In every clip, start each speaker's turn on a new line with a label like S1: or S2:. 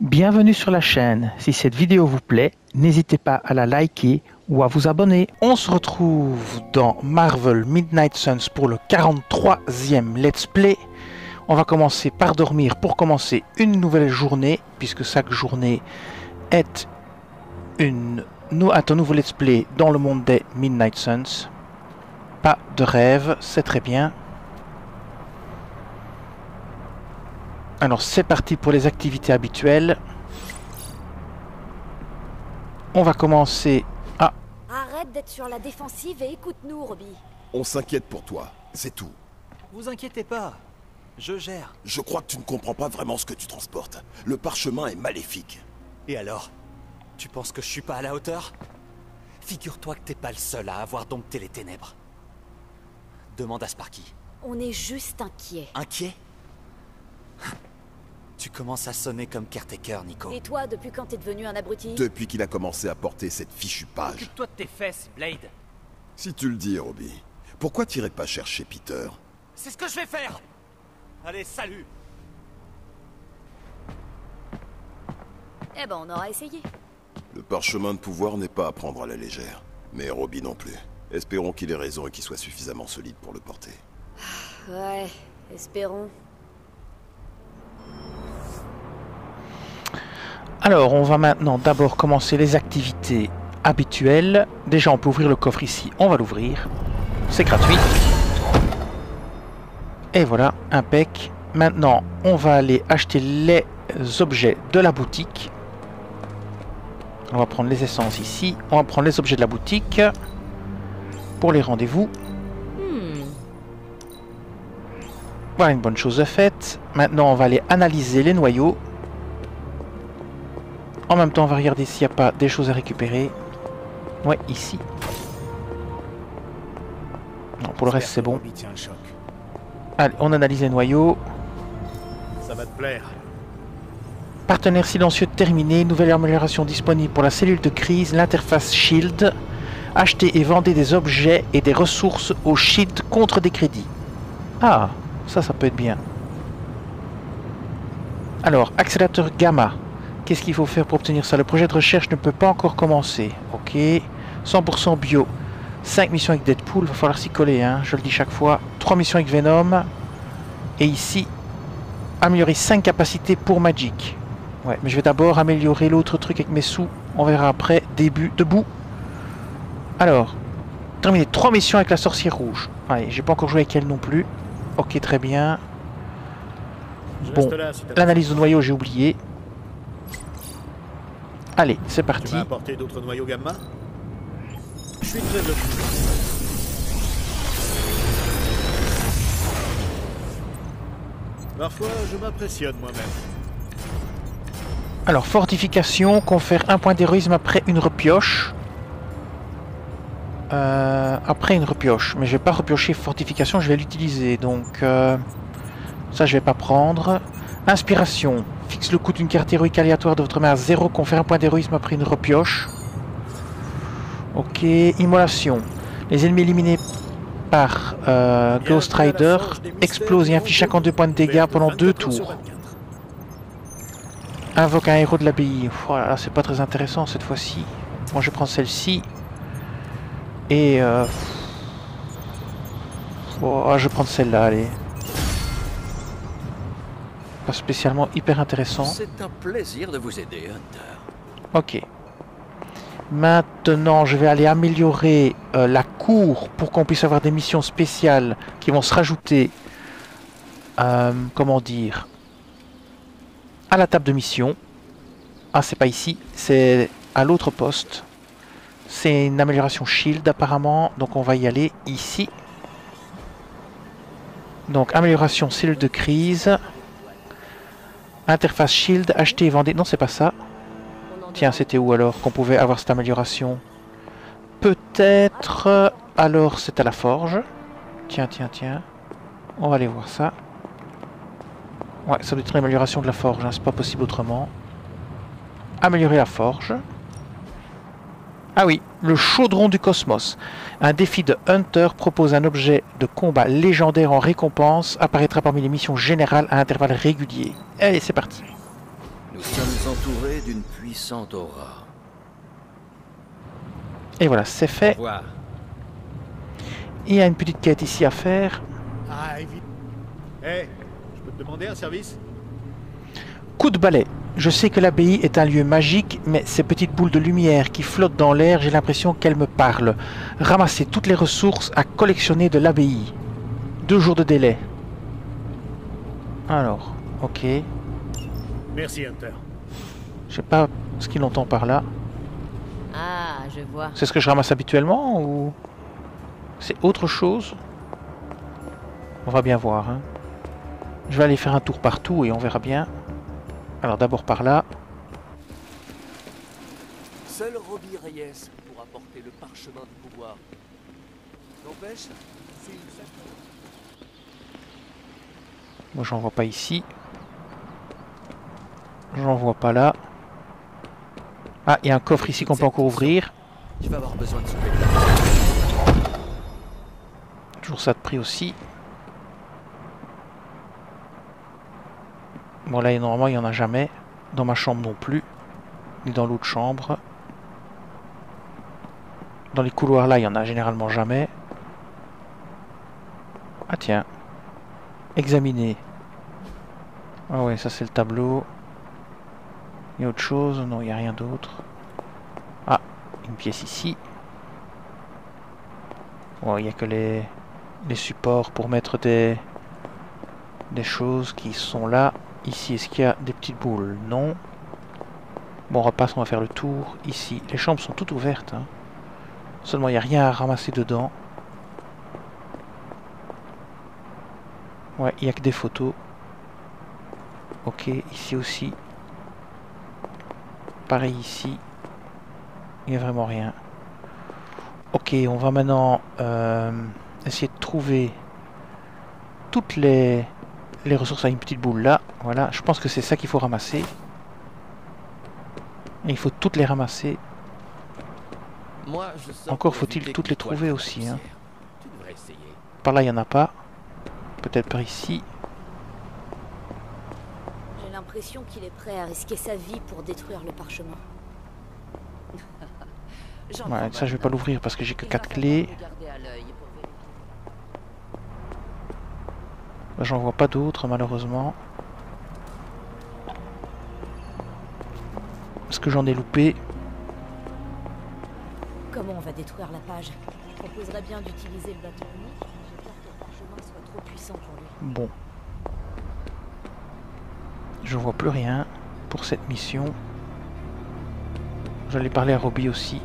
S1: Bienvenue sur la chaîne. Si cette vidéo vous plaît, n'hésitez pas à la liker ou à vous abonner. On se retrouve dans Marvel Midnight Suns pour le 43e Let's Play. On va commencer par dormir pour commencer une nouvelle journée, puisque chaque journée est une, un nouveau Let's Play dans le monde des Midnight Suns. Pas de rêve, c'est très bien. Alors c'est parti pour les activités habituelles. On va commencer à...
S2: Arrête d'être sur la défensive et écoute-nous, Robbie.
S3: On s'inquiète pour toi, c'est tout.
S4: Vous inquiétez pas, je gère.
S3: Je crois que tu ne comprends pas vraiment ce que tu transportes. Le parchemin est maléfique.
S4: Et alors? Tu penses que je suis pas à la hauteur? Figure-toi que t'es pas le seul à avoir dompté les ténèbres. Demande à Sparky.
S2: On est juste inquiet.
S4: Inquiet tu commences à sonner comme caretaker, Nico.
S2: Et toi, depuis quand t'es devenu un abruti?
S3: Depuis qu'il a commencé à porter cette fichue page.
S5: Occupe-toi de tes fesses, Blade.
S3: Si tu le dis, Robbie. Pourquoi t'irais pas chercher Peter?
S5: C'est ce que je vais faire Allez, salut
S2: Eh ben, on aura essayé.
S3: Le parchemin de pouvoir n'est pas à prendre à la légère. Mais Robbie non plus. Espérons qu'il ait raison et qu'il soit suffisamment solide pour le porter.
S2: Ouais, espérons.
S1: Alors, on va maintenant d'abord commencer les activités habituelles. Déjà, on peut ouvrir le coffre ici. On va l'ouvrir. C'est gratuit. Et voilà, impec. Maintenant, on va aller acheter les objets de la boutique. On va prendre les essences ici. On va prendre les objets de la boutique pour les rendez-vous. Voilà une bonne chose de faite. Maintenant, on va aller analyser les noyaux. En même temps, on va regarder s'il n'y a pas des choses à récupérer. Ouais, ici. Non, pour le reste, c'est bon. Allez, on analyse les noyaux.
S6: Ça va te plaire.
S1: Partenaire silencieux terminé. Nouvelle amélioration disponible pour la cellule de crise, l'interface Shield. Achetez et vendez des objets et des ressources au Shield contre des crédits. Ah, ça, ça peut être bien. Alors, accélérateur gamma. Qu'est-ce qu'il faut faire pour obtenir ça? Le projet de recherche ne peut pas encore commencer. Ok. 100% bio. 5 missions avec Deadpool. Va falloir s'y coller, hein. je le dis chaque fois. 3 missions avec Venom. Et ici, améliorer 5 capacités pour Magic. Ouais, mais je vais d'abord améliorer l'autre truc avec mes sous. On verra après. Début, debout. Alors, terminer 3 missions avec la sorcière rouge. Allez, j'ai pas encore joué avec elle non plus. Ok, très bien. Bon, l'analyse de noyau, j'ai oublié. Allez, c'est parti.
S6: Tu d'autres noyaux gamma? Je suis très heureux. Parfois, je m'impressionne moi-même.
S1: Alors, fortification, confère un point d'héroïsme après une repioche. Euh, après une repioche. Mais je vais pas repiocher fortification, je vais l'utiliser. Donc, euh, ça, je vais pas prendre. Inspiration. Fixe le coût d'une carte héroïque aléatoire de votre main à 0. Confère un point d'héroïsme après une repioche. Ok. Immolation. Les ennemis éliminés par euh, Ghost Rider explosent et infligent 52 points de dégâts pendant deux tours. Invoque un héros de l'abbaye. Voilà, c'est pas très intéressant cette fois-ci. Bon, je prends celle-ci. Et... Euh... Oh, je vais prendre celle-là, allez pas spécialement hyper intéressant.
S5: C'est un plaisir de vous aider, Hunter.
S1: Ok. Maintenant, je vais aller améliorer euh, la cour pour qu'on puisse avoir des missions spéciales qui vont se rajouter, euh, comment dire, à la table de mission. Ah, c'est pas ici, c'est à l'autre poste. C'est une amélioration shield apparemment, donc on va y aller ici. Donc amélioration cellule de crise. Interface Shield, acheter et vendre. Non, c'est pas ça. Tiens, c'était où alors qu'on pouvait avoir cette amélioration? Peut-être... Alors, c'est à la forge. Tiens, tiens, tiens. On va aller voir ça. Ouais, ça doit être une amélioration de la forge. Hein. C'est pas possible autrement. Améliorer la forge. Ah oui, le chaudron du cosmos. Un défi de Hunter propose un objet de combat légendaire en récompense, apparaîtra parmi les missions générales à intervalles réguliers. Allez, c'est parti.
S5: Nous sommes êtes entouré d'une puissante aura.
S1: Et voilà, c'est fait. Il y a une petite quête ici à faire.
S6: Ah. Hé, je peux te demander un service?
S1: Coup de balai. Je sais que l'abbaye est un lieu magique, mais ces petites boules de lumière qui flottent dans l'air, j'ai l'impression qu'elles me parlent. Ramasser toutes les ressources à collectionner de l'abbaye. Deux jours de délai. Alors, ok.
S6: Merci, Hunter.
S1: Je sais pas ce qu'il entend par là.
S2: Ah, je vois.
S1: C'est ce que je ramasse habituellement ou c'est autre chose? On va bien voir. hein. Je vais aller faire un tour partout et on verra bien. Alors d'abord par là.
S7: Seul Robbie Reyes pourra porter le parchemin du pouvoir. N'empêche, c'est une.
S1: Moi j'en vois pas ici. J'en vois pas là. Ah, il y a un coffre ici qu'on peut encore ouvrir.
S7: Tu vas avoir besoin de.
S1: Toujours ça de prix aussi. Bon là normalement il n'y en a jamais. Dans ma chambre non plus. Ni dans l'autre chambre. Dans les couloirs là il y en a généralement jamais. Ah tiens. Examiner. Ah ouais ça c'est le tableau. Il y a autre chose? Non il n'y a rien d'autre. Ah une pièce ici. Bon il n'y a que les les supports pour mettre des, des choses qui sont là. Ici, est-ce qu'il y a des petites boules? Non. Bon, on repasse, on va faire le tour. Ici, les chambres sont toutes ouvertes. hein. Seulement, il n'y a rien à ramasser dedans. Ouais, il n'y a que des photos. Ok, ici aussi. Pareil ici. Il n'y a vraiment rien. Ok, on va maintenant euh, essayer de trouver toutes les, les ressources à une petite boule là. Voilà, je pense que c'est ça qu'il faut ramasser. Et il faut toutes les ramasser.
S7: Moi, je sors
S1: Encore faut-il toutes les trouver aussi, hein. Par là, il n'y en a pas. Peut-être par ici.
S2: J'ai l'impression qu'il est prêt à risquer sa vie pour détruire le parchemin.
S1: Ça, je vais pas l'ouvrir parce que j'ai que
S7: Il va
S1: 4
S7: falloir
S1: clés. Là, J'en vois pas d'autres, malheureusement. Est-ce que j'en ai loupé?
S2: Comment on va détruire la page? Je proposerais bien d'utiliser le bâton unique. J'ai peur que le parchemin soit trop puissant pour lui.
S1: Bon. Je vois plus rien pour cette mission. J'allais parler à Robbie aussi.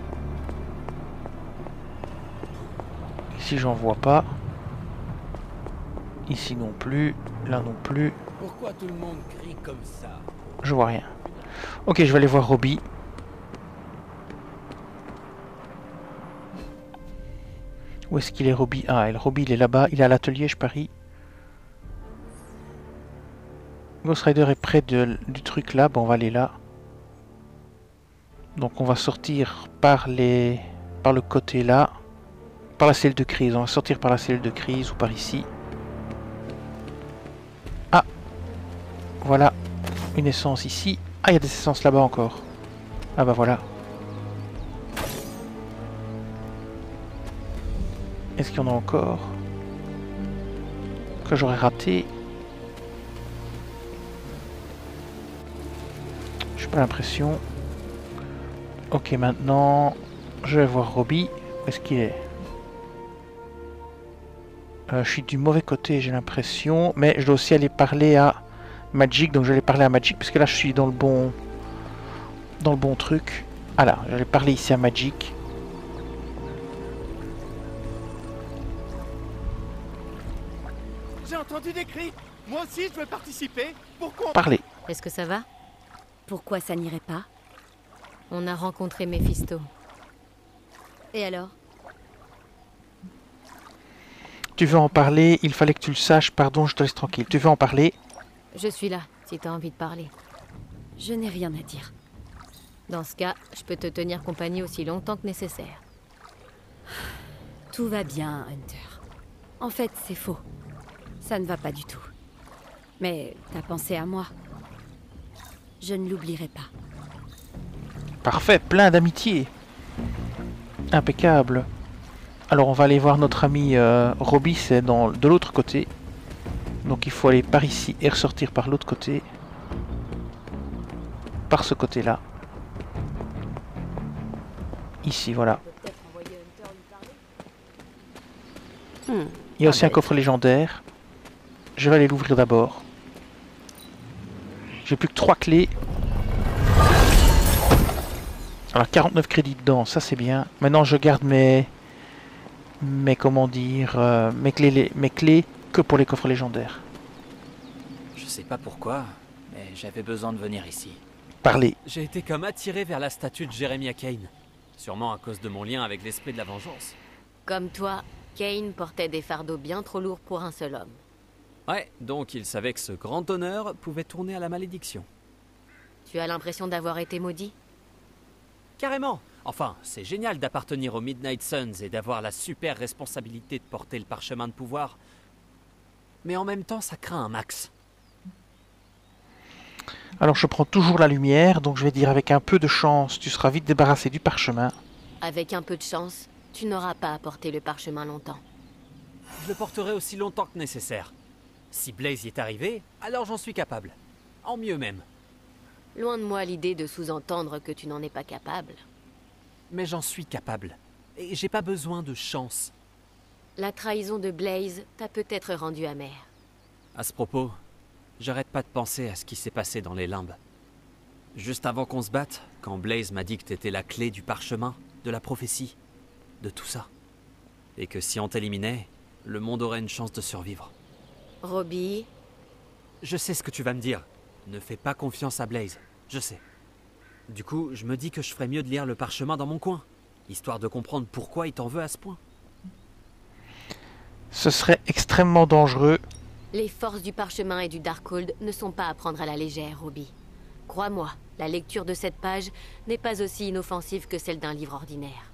S1: Ici, j'en vois pas. Ici non plus. Là non plus.
S7: Pourquoi tout le monde crie comme ça?
S1: Je vois rien. Ok, je vais aller voir Robbie. Où est-ce qu'il est, Robbie Ah, et Robbie, il est là-bas. Il est à l'atelier, je parie. Ghost Rider est près de- du truc là. Bon, on va aller là. Donc, on va sortir par les, par le côté là. Par la cellule de crise. On va sortir par la cellule de crise ou par ici. Voilà. Une essence ici. Ah, il y a des essences là-bas encore. Ah bah voilà. Est-ce qu'il y en a encore Que j'aurais raté? J'ai pas l'impression. Ok, maintenant, je vais voir Robbie. Où est-ce qu'il est, Euh, Je suis du mauvais côté, j'ai l'impression. Mais je dois aussi aller parler à Magic. Donc je vais parler à Magic. Parce que là, je suis dans le bon... Dans le bon truc. Ah là, j'allais parler ici à Magic.
S6: J'ai entendu des cris Moi aussi, je veux participer Pourquoi
S1: Parler.
S8: Est-ce que ça va?
S2: Pourquoi ça n'irait pas?
S8: On a rencontré Mephisto.
S2: Et alors?
S1: Tu veux en parler? Il fallait que tu le saches. Pardon, je te laisse tranquille. Tu veux en parler?
S8: Je suis là, si t'as envie de parler.
S2: Je n'ai rien à dire.
S8: Dans ce cas, je peux te tenir compagnie aussi longtemps que nécessaire.
S2: Tout va bien, Hunter. En fait, c'est faux. Ça ne va pas du tout. Mais t'as pensé à moi. Je ne l'oublierai pas.
S1: Parfait, plein d'amitié. Impeccable. Alors on va aller voir notre ami euh, Robbie, c'est dans, de l'autre côté. Donc il faut aller par ici et ressortir par l'autre côté. Par ce côté-là. Ici, voilà. Il y a
S8: Ah,
S1: aussi un
S8: bête.
S1: coffre légendaire. Je vais aller l'ouvrir d'abord. J'ai plus que 3 clés. Alors 49 crédits dedans, ça c'est bien. Maintenant je garde mes... Mes comment dire... euh, mes, clés, les- mes clés que pour les coffres légendaires.
S9: Je sais pas pourquoi, mais j'avais besoin de venir ici.
S1: Parlez.
S4: J'ai été comme attiré vers la statue de Jeremiah Kane. Sûrement à cause de mon lien avec l'esprit de la vengeance.
S8: Comme toi, Kane portait des fardeaux bien trop lourds pour un seul homme.
S4: Ouais, donc il savait que ce grand honneur pouvait tourner à la malédiction.
S8: Tu as l'impression d'avoir été maudit?
S4: Carrément Enfin, c'est génial d'appartenir aux Midnight Suns et d'avoir la super responsabilité de porter le parchemin de pouvoir. Mais en même temps, ça craint un max.
S1: Alors je prends toujours la lumière, donc je vais dire avec un peu de chance, tu seras vite débarrassé du parchemin.
S8: Avec un peu de chance, tu n'auras pas à porter le parchemin longtemps.
S4: Je le porterai aussi longtemps que nécessaire. Si Blaze y est arrivé, alors j'en suis capable. En mieux même.
S8: Loin de moi l'idée de sous-entendre que tu n'en es pas capable.
S4: Mais j'en suis capable. Et j'ai pas besoin de chance.
S8: La trahison de Blaze t'a peut-être rendu amer.
S4: À ce propos, j'arrête pas de penser à ce qui s'est passé dans les limbes. Juste avant qu'on se batte, quand Blaze m'a dit que t'étais la clé du parchemin, de la prophétie, de tout ça. Et que si on t'éliminait, le monde aurait une chance de survivre.
S8: Robbie,
S4: Je sais ce que tu vas me dire. Ne fais pas confiance à Blaze. Je sais. Du coup, je me dis que je ferais mieux de lire le parchemin dans mon coin, histoire de comprendre pourquoi il t'en veut à ce point.
S1: Ce serait extrêmement dangereux.
S8: les forces du parchemin et du Darkhold ne sont pas à prendre à la légère, Robbie. Crois-moi, la lecture de cette page n'est pas aussi inoffensive que celle d'un livre ordinaire.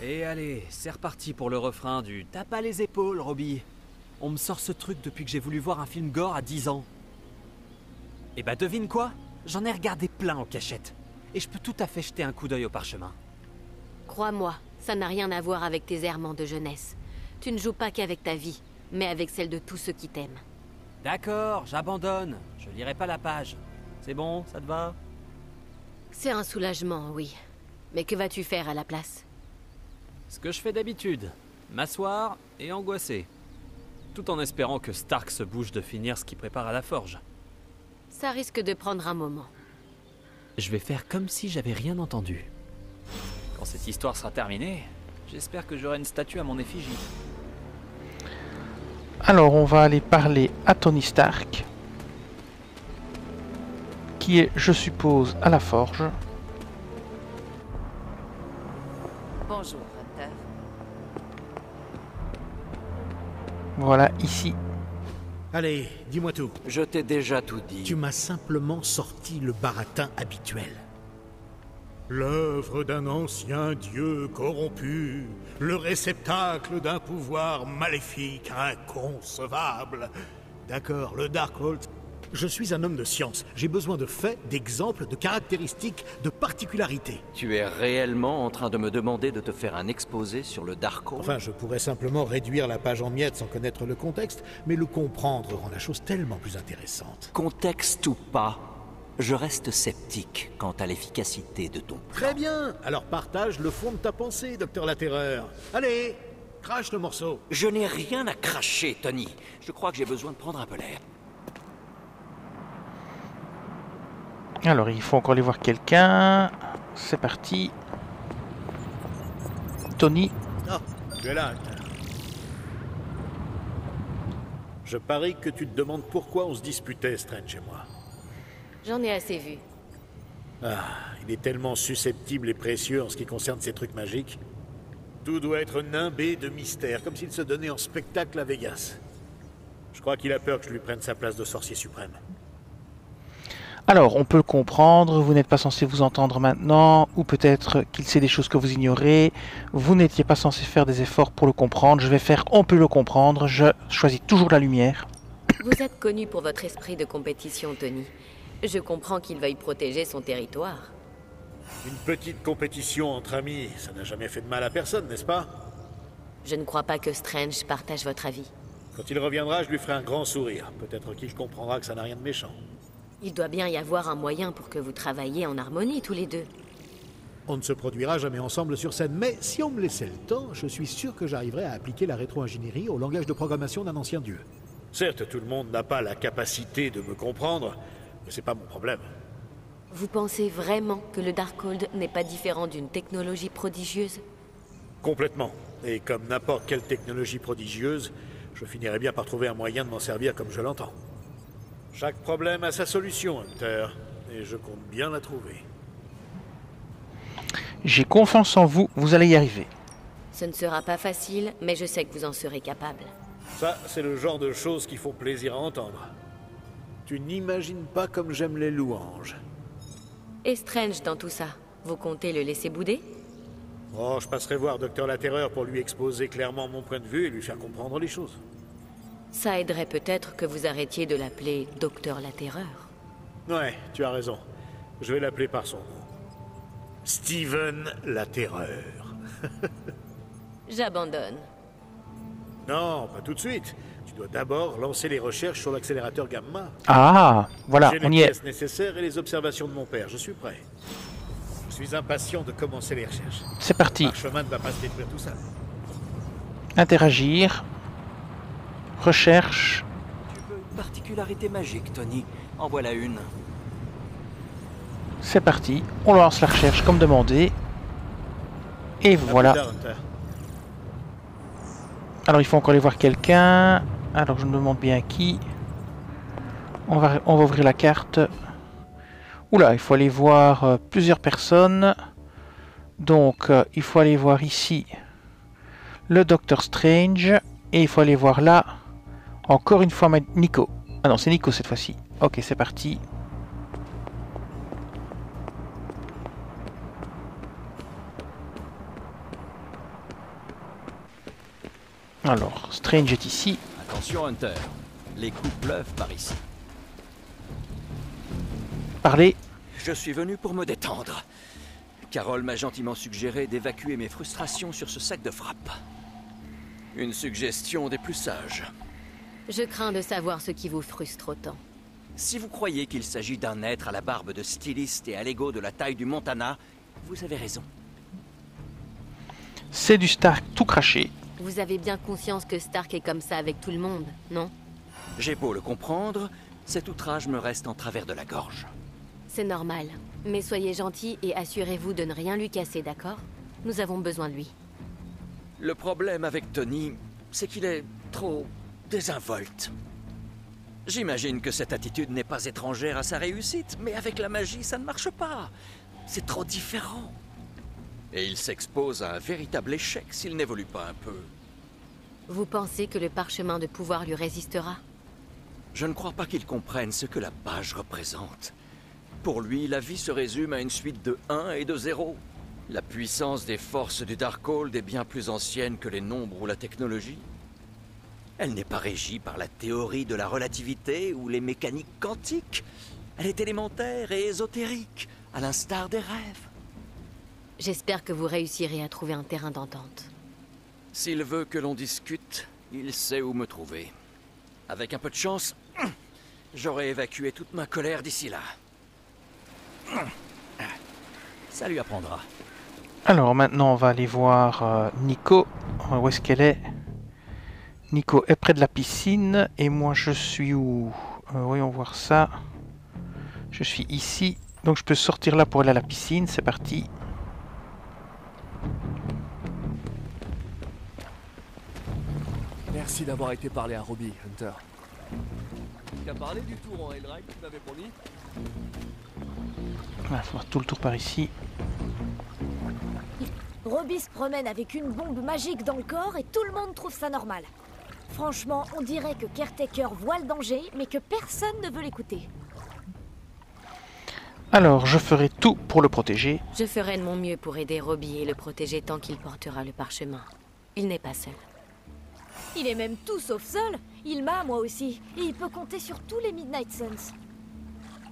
S4: Et allez, c'est reparti pour le refrain du T'as pas les épaules, Robbie. On me sort ce truc depuis que j'ai voulu voir un film gore à 10 ans. Et bah devine quoi? J'en ai regardé plein en cachette. Et je peux tout à fait jeter un coup d'œil au parchemin.
S8: Crois-moi, ça n'a rien à voir avec tes errements de jeunesse. Tu ne joues pas qu'avec ta vie, mais avec celle de tous ceux qui t'aiment.
S4: D'accord, j'abandonne. Je lirai pas la page. C'est bon, ça te va?
S8: C'est un soulagement, oui. Mais que vas-tu faire à la place?
S4: Ce que je fais d'habitude. M'asseoir et angoisser. Tout en espérant que Stark se bouge de finir ce qu'il prépare à la forge.
S8: Ça risque de prendre un moment.
S4: Je vais faire comme si j'avais rien entendu.
S9: Quand cette histoire sera terminée, j'espère que j'aurai une statue à mon effigie.
S1: Alors on va aller parler à Tony Stark. Qui est, je suppose, à la forge.
S2: Bonjour, Hunter.
S1: Voilà, ici.
S6: Allez, dis-moi tout.
S5: Je t'ai déjà tout dit.
S6: Tu m'as simplement sorti le baratin habituel. L'œuvre d'un ancien dieu corrompu, le réceptacle d'un pouvoir maléfique, inconcevable. D'accord, le Darkhold. Je suis un homme de science. J'ai besoin de faits, d'exemples, de caractéristiques, de particularités.
S5: Tu es réellement en train de me demander de te faire un exposé sur le Darkhold
S6: Enfin, je pourrais simplement réduire la page en miettes sans connaître le contexte, mais le comprendre rend la chose tellement plus intéressante.
S5: Contexte ou pas, je reste sceptique quant à l'efficacité de ton plan.
S6: Très bien Alors partage le fond de ta pensée, docteur La Terreur. Allez, crache le morceau.
S5: Je n'ai rien à cracher, Tony. Je crois que j'ai besoin de prendre un peu l'air.
S1: Alors il faut encore aller voir quelqu'un. C'est parti. Tony.
S6: Ah, tu es là, Hunter. Je parie que tu te demandes pourquoi on se disputait, Strange et moi.
S8: J'en ai assez vu.
S6: Ah, il est tellement susceptible et précieux en ce qui concerne ces trucs magiques. Tout doit être nimbé de mystère, comme s'il se donnait en spectacle à Vegas. Je crois qu'il a peur que je lui prenne sa place de sorcier suprême.
S1: Alors, on peut le comprendre, vous n'êtes pas censé vous entendre maintenant, ou peut-être qu'il sait des choses que vous ignorez, vous n'étiez pas censé faire des efforts pour le comprendre, je vais faire on peut le comprendre, je choisis toujours la lumière.
S8: Vous êtes connu pour votre esprit de compétition, Tony. Je comprends qu'il veuille protéger son territoire.
S6: Une petite compétition entre amis, ça n'a jamais fait de mal à personne, n'est-ce pas?
S8: Je ne crois pas que Strange partage votre avis.
S6: Quand il reviendra, je lui ferai un grand sourire. Peut-être qu'il comprendra que ça n'a rien de méchant.
S8: Il doit bien y avoir un moyen pour que vous travailliez en harmonie tous les deux.
S6: On ne se produira jamais ensemble sur scène, mais si on me laissait le temps, je suis sûr que j'arriverais à appliquer la rétro-ingénierie au langage de programmation d'un ancien dieu. Certes, tout le monde n'a pas la capacité de me comprendre, mais c'est pas mon problème.
S8: Vous pensez vraiment que le Darkhold n'est pas différent d'une technologie prodigieuse?
S6: Complètement. Et comme n'importe quelle technologie prodigieuse, je finirai bien par trouver un moyen de m'en servir comme je l'entends. Chaque problème a sa solution, Hunter, et je compte bien la trouver.
S1: J'ai confiance en vous, vous allez y arriver.
S8: Ce ne sera pas facile, mais je sais que vous en serez capable.
S6: Ça, c'est le genre de choses qui font plaisir à entendre. Tu n'imagines pas comme j'aime les louanges.
S8: Et Strange dans tout ça Vous comptez le laisser bouder?
S6: Oh, je passerai voir Docteur La Terreur pour lui exposer clairement mon point de vue et lui faire comprendre les choses.
S8: Ça aiderait peut-être que vous arrêtiez de l'appeler Docteur La Terreur.
S6: Ouais, tu as raison. Je vais l'appeler par son nom. Steven La Terreur.
S8: J'abandonne.
S6: Non, pas tout de suite. Tu dois d'abord lancer les recherches sur l'accélérateur Gamma.
S1: Ah, voilà,
S6: J'ai les
S1: on y est.
S6: pièces nécessaires et les observations de mon père. Je suis prêt. Je suis impatient de commencer les recherches.
S1: C'est parti.
S6: Parchemin ne va pas se détruire tout seul.
S1: Interagir. Recherche.
S5: Tu veux une particularité magique, Tony En voilà une.
S1: C'est parti. On lance la recherche comme demandé. Et voilà. Alors il faut encore aller voir quelqu'un. Alors je me demande bien qui. On va, ouvrir la carte. Oula, il faut aller voir euh, plusieurs personnes. Donc euh, il faut aller voir ici le Docteur Strange. Et il faut aller voir là. Encore une fois Nico. Ah non, c'est Nico cette fois-ci. Ok, c'est parti. Alors, Strange est ici.
S5: Attention, Hunter. Les coups pleuvent par ici.
S1: Parlez.
S5: Je suis venu pour me détendre. Carole m'a gentiment suggéré d'évacuer mes frustrations sur ce sac de frappe. Une suggestion des plus sages.
S8: Je crains de savoir ce qui vous frustre autant.
S5: Si vous croyez qu'il s'agit d'un être à la barbe de styliste et à l'ego de la taille du Montana, vous avez raison.
S1: C'est du Stark tout craché.
S8: Vous avez bien conscience que Stark est comme ça avec tout le monde, non?
S5: J'ai beau le comprendre, cet outrage me reste en travers de la gorge.
S8: C'est normal. Mais soyez gentil et assurez-vous de ne rien lui casser, d'accord? Nous avons besoin de lui.
S5: Le problème avec Tony, c'est qu'il est trop désinvolte. J'imagine que cette attitude n'est pas étrangère à sa réussite, mais avec la magie, ça ne marche pas. C'est trop différent. Et il s'expose à un véritable échec s'il n'évolue pas un peu.
S8: Vous pensez que le parchemin de pouvoir lui résistera?
S5: Je ne crois pas qu'il comprenne ce que la page représente. Pour lui, la vie se résume à une suite de 1 et de 0. La puissance des forces du Darkhold est bien plus ancienne que les nombres ou la technologie. Elle n'est pas régie par la théorie de la relativité ou les mécaniques quantiques. Elle est élémentaire et ésotérique, à l'instar des rêves.
S8: J'espère que vous réussirez à trouver un terrain d'entente.
S5: S'il veut que l'on discute, il sait où me trouver. Avec un peu de chance, j'aurai évacué toute ma colère d'ici là. Ça lui apprendra.
S1: Alors maintenant on va aller voir euh, Nico. Où est-ce qu'elle est Nico est près de la piscine et moi je suis où? Euh, Voyons voir ça. Je suis ici. Donc je peux sortir là pour aller à la piscine. C'est parti.
S7: Merci d'avoir été parlé à Robbie, Hunter. T'as parlé du tour en que tu m'avais promis
S1: On va faire tout le tour par ici.
S2: Robbie se promène avec une bombe magique dans le corps et tout le monde trouve ça normal. Franchement, on dirait que Caretaker voit le danger, mais que personne ne veut l'écouter.
S1: Alors je ferai tout pour le protéger.
S8: Je ferai de mon mieux pour aider Robbie et le protéger tant qu'il portera le parchemin. Il n'est pas seul.
S2: Il est même tout sauf seul. Il m'a, moi aussi. Et il peut compter sur tous les Midnight Suns.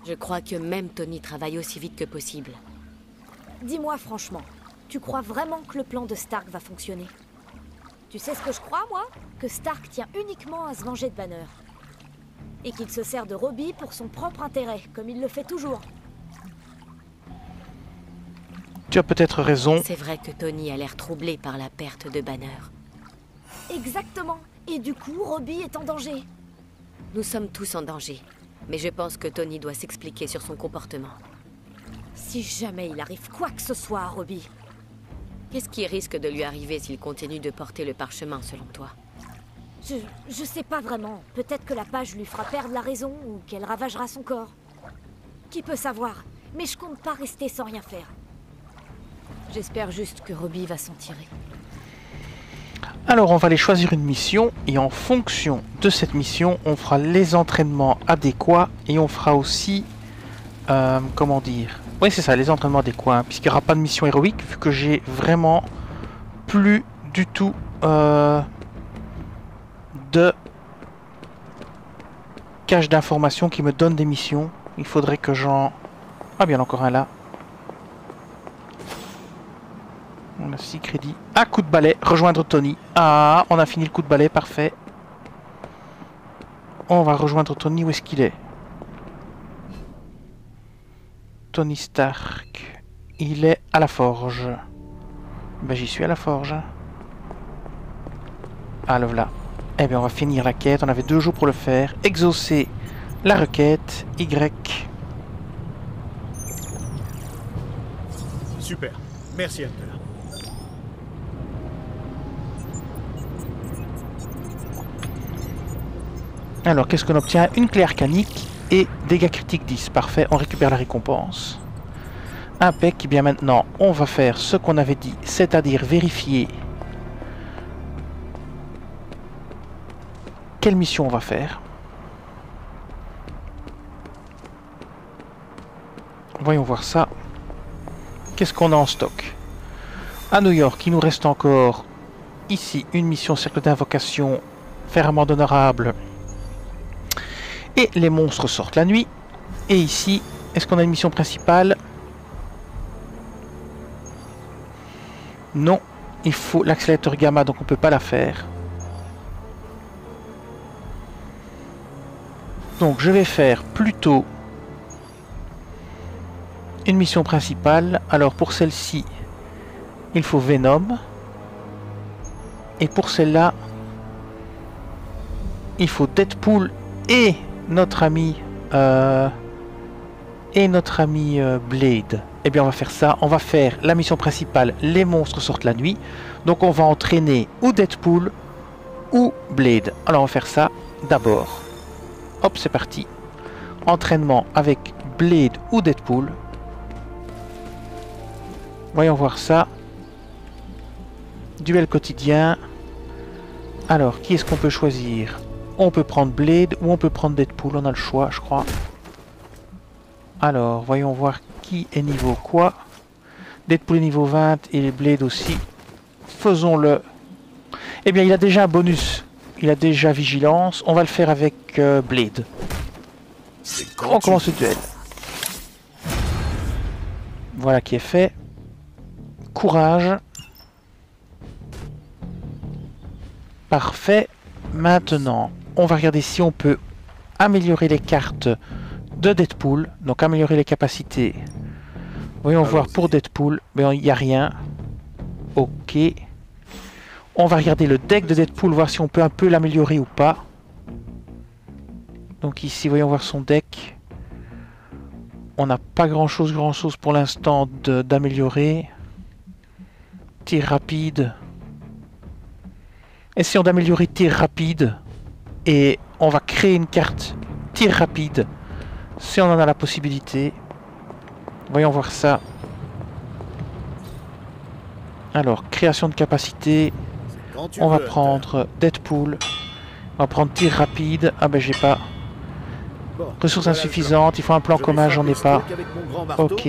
S8: Je crois que même Tony travaille aussi vite que possible.
S2: Dis-moi franchement, tu crois vraiment que le plan de Stark va fonctionner? Tu sais ce que je crois, moi? Que Stark tient uniquement à se venger de Banner. Et qu'il se sert de Robbie pour son propre intérêt, comme il le fait toujours.
S1: Tu as peut-être raison.
S8: C'est vrai que Tony a l'air troublé par la perte de Banner.
S2: Exactement. Et du coup, Robbie est en danger.
S8: Nous sommes tous en danger. Mais je pense que Tony doit s'expliquer sur son comportement.
S2: Si jamais il arrive quoi que ce soit à Robbie.
S8: Qu'est-ce qui risque de lui arriver s'il continue de porter le parchemin, selon toi?
S2: Je, je sais pas vraiment. Peut-être que la page lui fera perdre la raison ou qu'elle ravagera son corps. Qui peut savoir? Mais je compte pas rester sans rien faire. J'espère juste que Robbie va s'en tirer.
S1: Alors on va aller choisir une mission et en fonction de cette mission, on fera les entraînements adéquats et on fera aussi, euh, comment dire, oui c'est ça, les entraînements adéquats, hein, puisqu'il n'y aura pas de mission héroïque vu que j'ai vraiment plus du tout euh, de cache d'informations qui me donne des missions. Il faudrait que j'en... Ah bien encore un là. On a 6 crédits. Ah, coup de balai, rejoindre Tony. Ah, on a fini le coup de balai, parfait. On va rejoindre Tony, où est-ce qu'il est, Tony Stark. Il est à la forge. Ben j'y suis à la forge. Ah, le voilà. Eh bien, on va finir la quête. On avait deux jours pour le faire. Exaucer la requête. Y.
S6: Super. Merci, Hunter.
S1: Alors, qu'est-ce qu'on obtient? Une clé arcanique et dégâts critiques 10. Parfait, on récupère la récompense. Impec, bien maintenant, on va faire ce qu'on avait dit, c'est-à-dire vérifier quelle mission on va faire. Voyons voir ça. Qu'est-ce qu'on a en stock? À New York, il nous reste encore ici une mission cercle d'invocation, faire amende honorable les monstres sortent la nuit. Et ici, est-ce qu'on a une mission principale? Non, il faut l'accélérateur gamma, donc on ne peut pas la faire. Donc je vais faire plutôt une mission principale. Alors pour celle-ci, il faut Venom. Et pour celle-là, il faut Deadpool et notre ami euh, et notre ami euh, Blade. Eh bien, on va faire ça. On va faire la mission principale. Les monstres sortent la nuit. Donc, on va entraîner ou Deadpool ou Blade. Alors, on va faire ça d'abord. Hop, c'est parti. Entraînement avec Blade ou Deadpool. Voyons voir ça. Duel quotidien. Alors, qui est-ce qu'on peut choisir? On peut prendre Blade ou on peut prendre Deadpool, on a le choix je crois. Alors, voyons voir qui est niveau quoi. Deadpool est niveau 20 et Blade aussi. Faisons-le. Eh bien, il a déjà un bonus. Il a déjà vigilance. On va le faire avec euh, Blade. On commence le duel. Voilà qui est fait. Courage. Parfait. Maintenant, on va regarder si on peut améliorer les cartes de Deadpool. Donc améliorer les capacités. Voyons voir pour Deadpool. Mais il n'y a rien. Ok. On va regarder le deck de Deadpool, voir si on peut un peu l'améliorer ou pas. Donc ici, voyons voir son deck. On n'a pas grand chose, grand chose pour l'instant d'améliorer. Tir rapide. Essayons d'améliorer tir rapide et on va créer une carte tir rapide si on en a la possibilité. Voyons voir ça. Alors, création de capacité. On va prendre Deadpool. On va prendre tir rapide. Ah ben j'ai pas. Ressources insuffisantes, il faut un plan commun, j'en ai pas. Ok.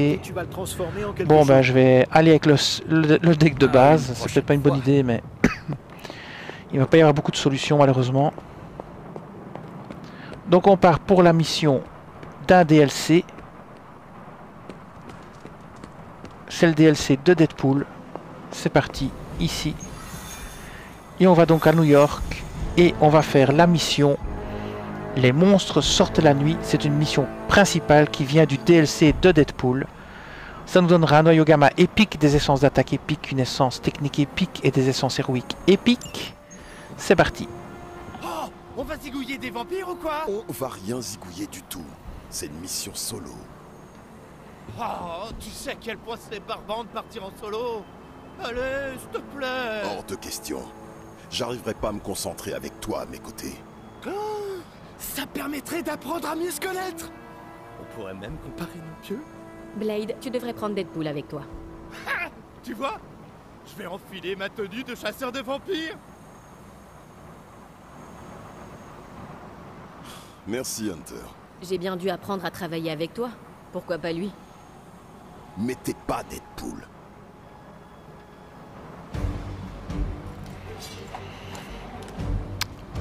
S1: Bon ben je vais aller avec le, le deck de base. C'est peut-être pas une bonne idée mais... il va pas y avoir beaucoup de solutions malheureusement. Donc on part pour la mission d'un DLC. C'est le DLC de Deadpool. C'est parti, ici. Et on va donc à New York et on va faire la mission Les monstres sortent la nuit. C'est une mission principale qui vient du DLC de Deadpool. Ça nous donnera un noyau gamma épique, des essences d'attaque épique, une essence technique épique et des essences héroïques épiques. C'est parti.
S10: On va zigouiller des vampires ou quoi
S3: On va rien zigouiller du tout. C'est une mission solo.
S10: Oh, tu sais à quel point c'est barbant de partir en solo Allez, s'il te plaît
S3: Hors de question. J'arriverai pas à me concentrer avec toi à mes côtés.
S10: Oh, Ça permettrait d'apprendre à mieux se connaître On pourrait même comparer nos pieux.
S8: Blade, tu devrais prendre Deadpool avec toi.
S10: Tu vois? Je vais enfiler ma tenue de chasseur de vampires
S3: Merci, Hunter.
S8: J'ai bien dû apprendre à travailler avec toi. Pourquoi pas lui?
S3: Mais t'es pas Deadpool.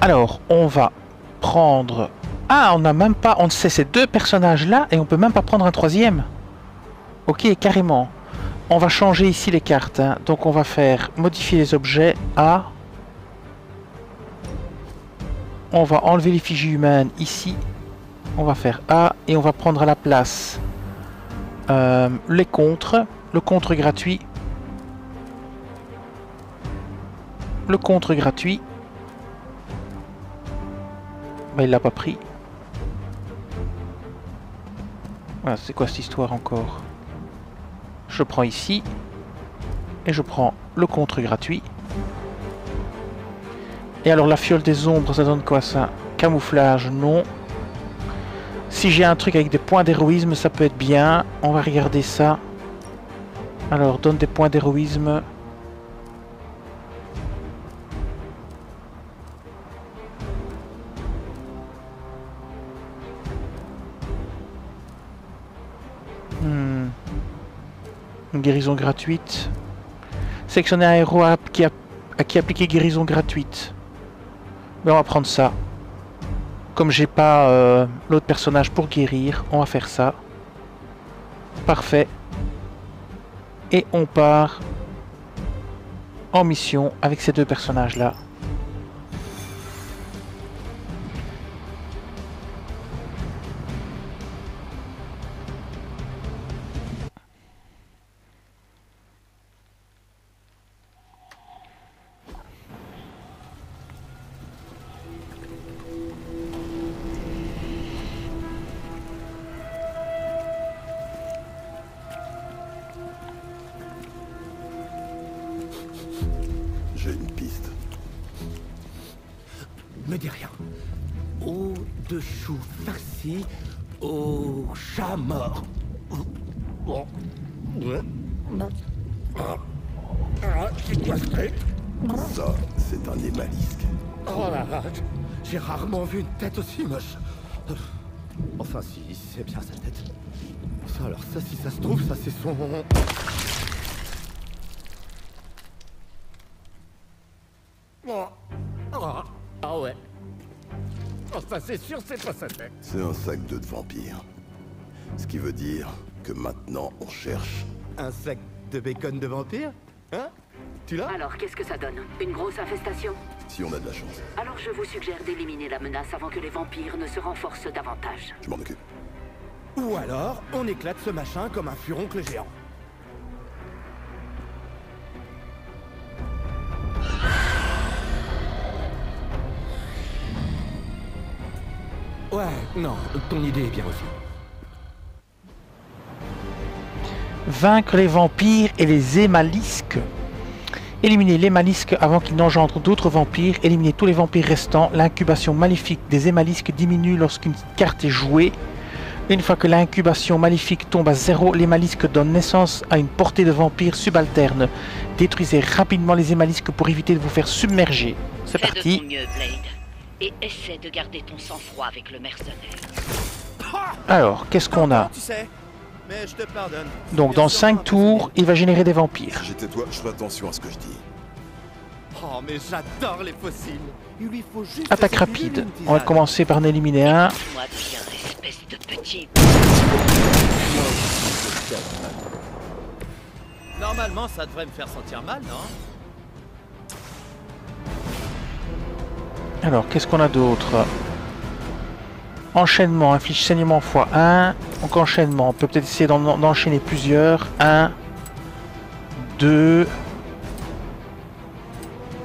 S1: Alors, on va prendre... Ah, on n'a même pas... On sait ces deux personnages-là et on peut même pas prendre un troisième. Ok, carrément. On va changer ici les cartes. hein. Donc on va faire modifier les objets à... On va enlever l'effigie humaine ici. On va faire A et on va prendre à la place euh, les contres. Le contre gratuit. Le contre gratuit. Bah, il l'a pas pris. C'est quoi cette histoire encore? Je prends ici. Et je prends le contre gratuit. Et alors la fiole des ombres, ça donne quoi ça? Camouflage, non. Si j'ai un truc avec des points d'héroïsme, ça peut être bien. On va regarder ça. Alors, donne des points d'héroïsme. Hmm. Une guérison gratuite. Sélectionner un héros à qui, a, à qui appliquer guérison gratuite. Mais on va prendre ça. Comme j'ai pas euh, l'autre personnage pour guérir, on va faire ça. Parfait. Et on part en mission avec ces deux personnages
S6: dis rien. Eau de chou farci au chat mort. C'est quoi ce truc
S3: Ça, c'est un émalisque.
S6: Oh la vache J'ai rarement vu une tête aussi moche. Enfin si, c'est bien sa tête. Ça alors ça si ça se trouve, ça c'est son... c'est sûr c'est pas sa tête.
S3: C'est un sac d'œufs de vampire. Ce qui veut dire que maintenant on cherche.
S6: Un sac de bacon de vampire Hein Tu l'as
S11: Alors, qu'est-ce que ça donne Une grosse infestation
S3: Si on a de la chance.
S11: Alors je vous suggère d'éliminer la menace avant que les vampires ne se renforcent davantage.
S3: Je m'en occupe.
S6: Ou alors, on éclate ce machin comme un furoncle géant. Ouais, non, ton idée est bien aussi.
S1: Vaincre les vampires et les émalisques. Éliminer les malisques avant qu'ils n'engendrent d'autres vampires. Éliminer tous les vampires restants. L'incubation maléfique des émalisques diminue lorsqu'une carte est jouée. Une fois que l'incubation maléfique tombe à zéro, les malisques donnent naissance à une portée de vampires subalternes. Détruisez rapidement les émalisques pour éviter de vous faire submerger. C'est parti.
S11: ton mieux, Blade. Et essaie de garder ton sang-froid avec le mercenaire.
S1: Alors, qu'est-ce qu'on a
S10: Tu sais, mais je te pardonne.
S1: Donc, dans 5 tours, il va générer des vampires.
S3: Si j'étais toi, je ferais attention à ce que je dis.
S10: Oh, mais j'adore les fossiles. Il lui faut juste
S1: Attaque rapide. On va commencer par en éliminer un.
S11: Moi bien. Espèce de petit...
S10: Normalement, ça devrait me faire sentir mal, non?
S1: Alors, qu'est-ce qu'on a d'autre? Enchaînement, inflige saignement x1. Donc enchaînement, on peut peut-être essayer d'en- d'enchaîner plusieurs. 1, 2.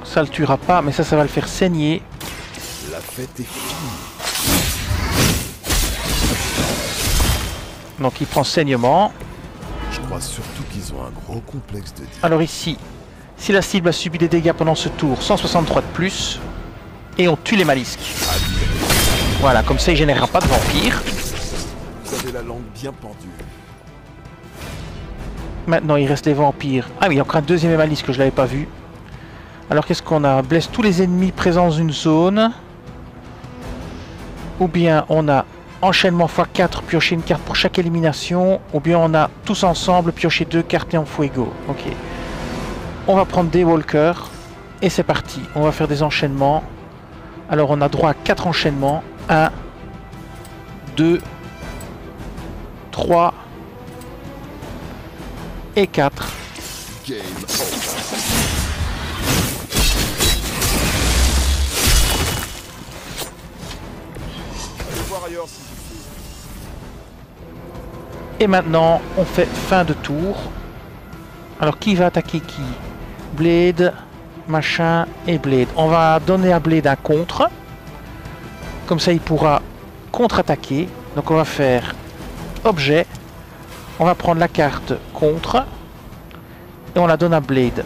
S1: Ça le tuera pas, mais ça, ça va le faire saigner.
S3: La fête est finie.
S1: Donc il prend saignement.
S3: Je crois surtout qu'ils ont un gros complexe de
S1: Alors ici, si la cible a subi des dégâts pendant ce tour, 163 de plus. Et on tue les malisques. Voilà, comme ça il générera pas de vampires.
S3: Vous avez la langue bien pendue.
S1: Maintenant, il reste les vampires. Ah oui, il y a encore un deuxième malice que je l'avais pas vu. Alors, qu'est-ce qu'on a? Blesse tous les ennemis présents dans une zone. Ou bien on a enchaînement x4, piocher une carte pour chaque élimination. Ou bien on a tous ensemble piocher deux cartes et en fuego. Ok. On va prendre des walkers. Et c'est parti. On va faire des enchaînements. Alors, on a droit à 4 enchaînements. 1, 2, 3 et 4.
S3: Game over. Allez voir ailleurs si
S1: Et maintenant, on fait fin de tour. Alors, qui va attaquer qui? Blade, machin et Blade. On va donner à Blade un contre. Comme ça, il pourra contre-attaquer. Donc, on va faire objet. On va prendre la carte contre. Et on la donne à Blade.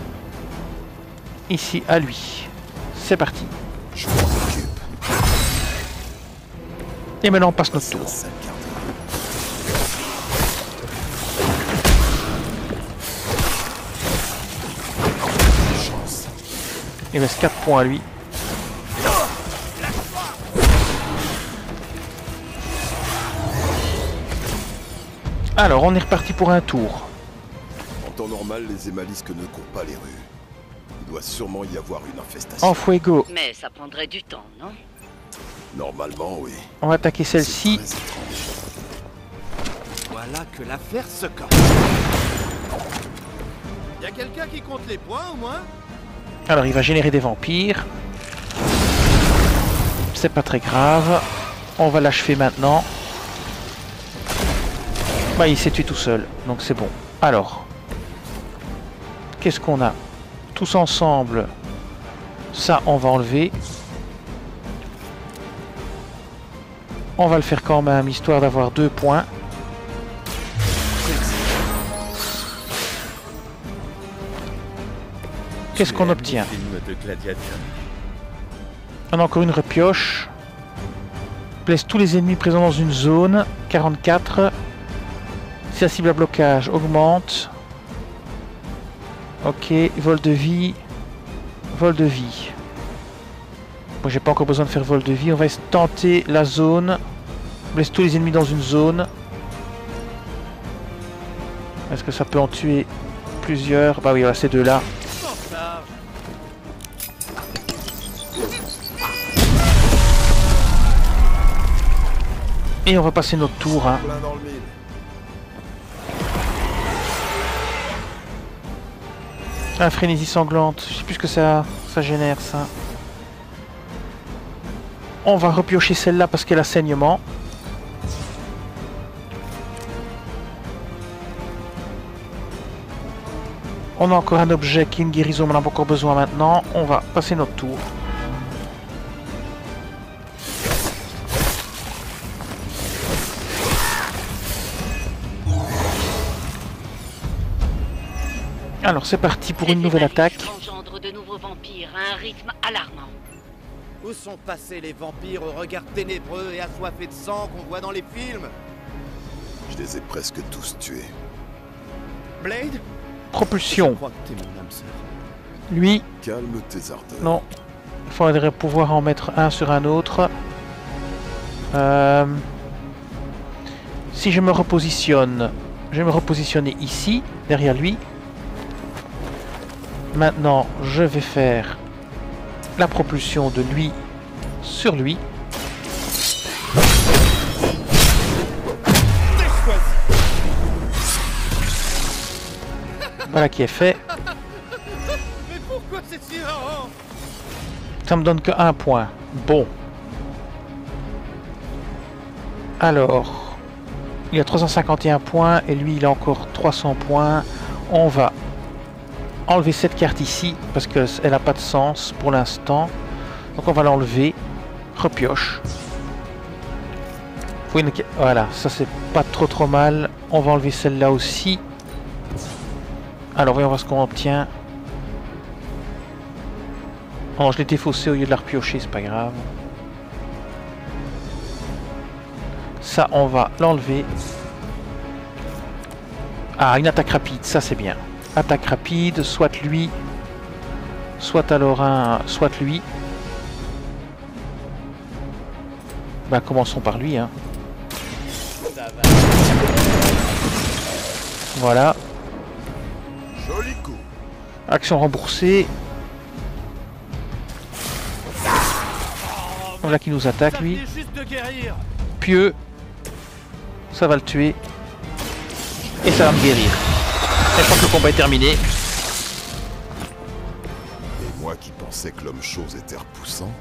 S1: Ici, à lui. C'est parti. Et maintenant, on passe notre tour. Il reste 4 points à lui. Alors, on est reparti pour un tour.
S3: En temps normal, les émalisques ne courent pas les rues. Il doit sûrement y avoir une infestation.
S1: En fuego,
S11: Mais ça prendrait du temps, non?
S3: Normalement, oui.
S1: on va attaquer celle-ci.
S10: Voilà que l'affaire se casse. Y a quelqu'un qui compte les points au moins?
S1: Alors, il va générer des vampires. C'est pas très grave. On va l'achever maintenant. Bah, il s'est tué tout seul, donc c'est bon. Alors, qu'est-ce qu'on a? Tous ensemble, ça, on va enlever. On va le faire quand même, histoire d'avoir deux points. Qu'est-ce qu'on obtient On a encore une repioche. Blesse tous les ennemis présents dans une zone. 44. Si la cible à blocage augmente. Ok, vol de vie. Vol de vie. Bon, j'ai pas encore besoin de faire vol de vie. On va essayer de tenter la zone. Blesse tous les ennemis dans une zone. Est-ce que ça peut en tuer plusieurs? Bah oui, voilà, ces deux-là. Et on va passer notre tour. Hein.
S3: Mille.
S1: La frénésie sanglante. Je sais plus ce que ça, ça génère ça. On va repiocher celle-là parce qu'elle a saignement. On a encore un objet qui est une guérison, mais on en a pas encore besoin maintenant. On va passer notre tour. Alors c'est parti pour une nouvelle attaque.
S11: de nouveaux vampires à un rythme alarmant.
S10: Où sont passés les vampires au regard ténébreux et assoiffés de sang qu'on voit dans les films
S3: Je les ai presque tous tués.
S10: Blade
S1: Propulsion.
S10: crois que t'es mon âme sœur.
S1: Lui,
S3: Calme tes ardeurs.
S1: non. Il faudrait pouvoir en mettre un sur un autre. Euh, si je me repositionne, je vais me repositionner ici, derrière lui. Maintenant, je vais faire la propulsion de lui sur lui. Voilà qui est fait.
S10: Mais pourquoi
S1: Ça me donne que un point. Bon. Alors, il a 351 points et lui il a encore 300 points. On va enlever cette carte ici parce qu'elle n'a pas de sens pour l'instant. Donc on va l'enlever. Repioche. Voilà, ça c'est pas trop trop mal. On va enlever celle-là aussi. Alors voyons voir ce qu'on obtient. Oh, je l'ai défaussé au lieu de la repiocher, c'est pas grave. Ça, on va l'enlever. Ah, une attaque rapide, ça c'est bien. Attaque rapide, soit lui, soit alors un, soit lui. Bah, commençons par lui. Hein. Voilà.
S3: Joli coup.
S1: Action remboursée. Voilà qui nous attaque lui. Pieux. Ça va le tuer. Et ça va me guérir. Et je crois que le combat est terminé.
S3: Et moi qui pensais que l'homme chose était repoussant.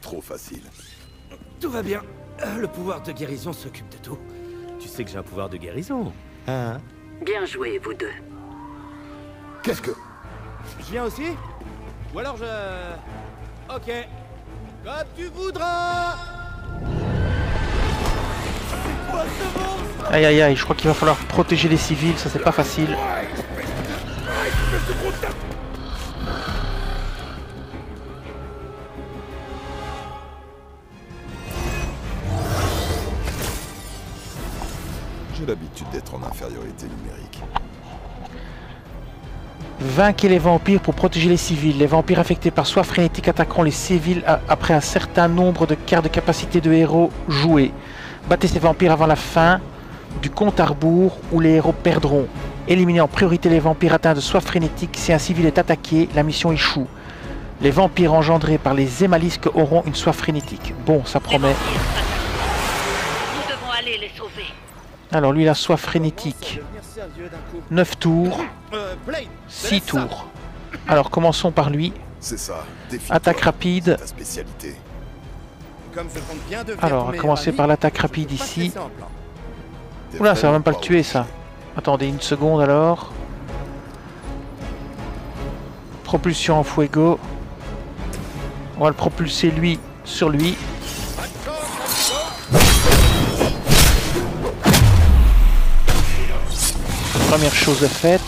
S3: Trop facile.
S12: Tout va bien. Euh, Le pouvoir de guérison s'occupe de tout. Tu sais que j'ai un pouvoir de guérison. Hein?
S11: Bien joué, vous deux.
S3: Qu'est-ce que...
S10: Je viens aussi? Ou alors je... Ok. Comme tu voudras
S1: Aïe aïe aïe, je crois qu'il va falloir protéger les civils, ça c'est pas facile.
S3: J'ai l'habitude d'être en infériorité numérique.
S1: Vainquez les vampires pour protéger les civils. Les vampires affectés par soif frénétique attaqueront les civils après un certain nombre de cartes de capacité de héros joués. Battez ces vampires avant la fin du compte à rebours où les héros perdront. Éliminez en priorité les vampires atteints de soif frénétique. Si un civil est attaqué, la mission échoue. Les vampires engendrés par les émalisques auront une soif frénétique. Bon, ça promet.
S11: Nous devons aller les sauver.
S1: Alors lui, la soif frénétique.
S10: Devenir sérieux d'un coup.
S1: 9 tours,
S10: Euh, Blade
S1: 6 tours. Alors commençons par lui.
S3: C'est ça.
S1: Attaque rapide.
S3: Ta spécialité.
S10: Comme je compte bien devenir
S1: Alors, on va commencer par l'attaque rapide ici. Oula, ça va même pas le tuer ça. Attendez une seconde alors. Propulsion en fuego. On va le propulser lui sur lui. Première chose de faite.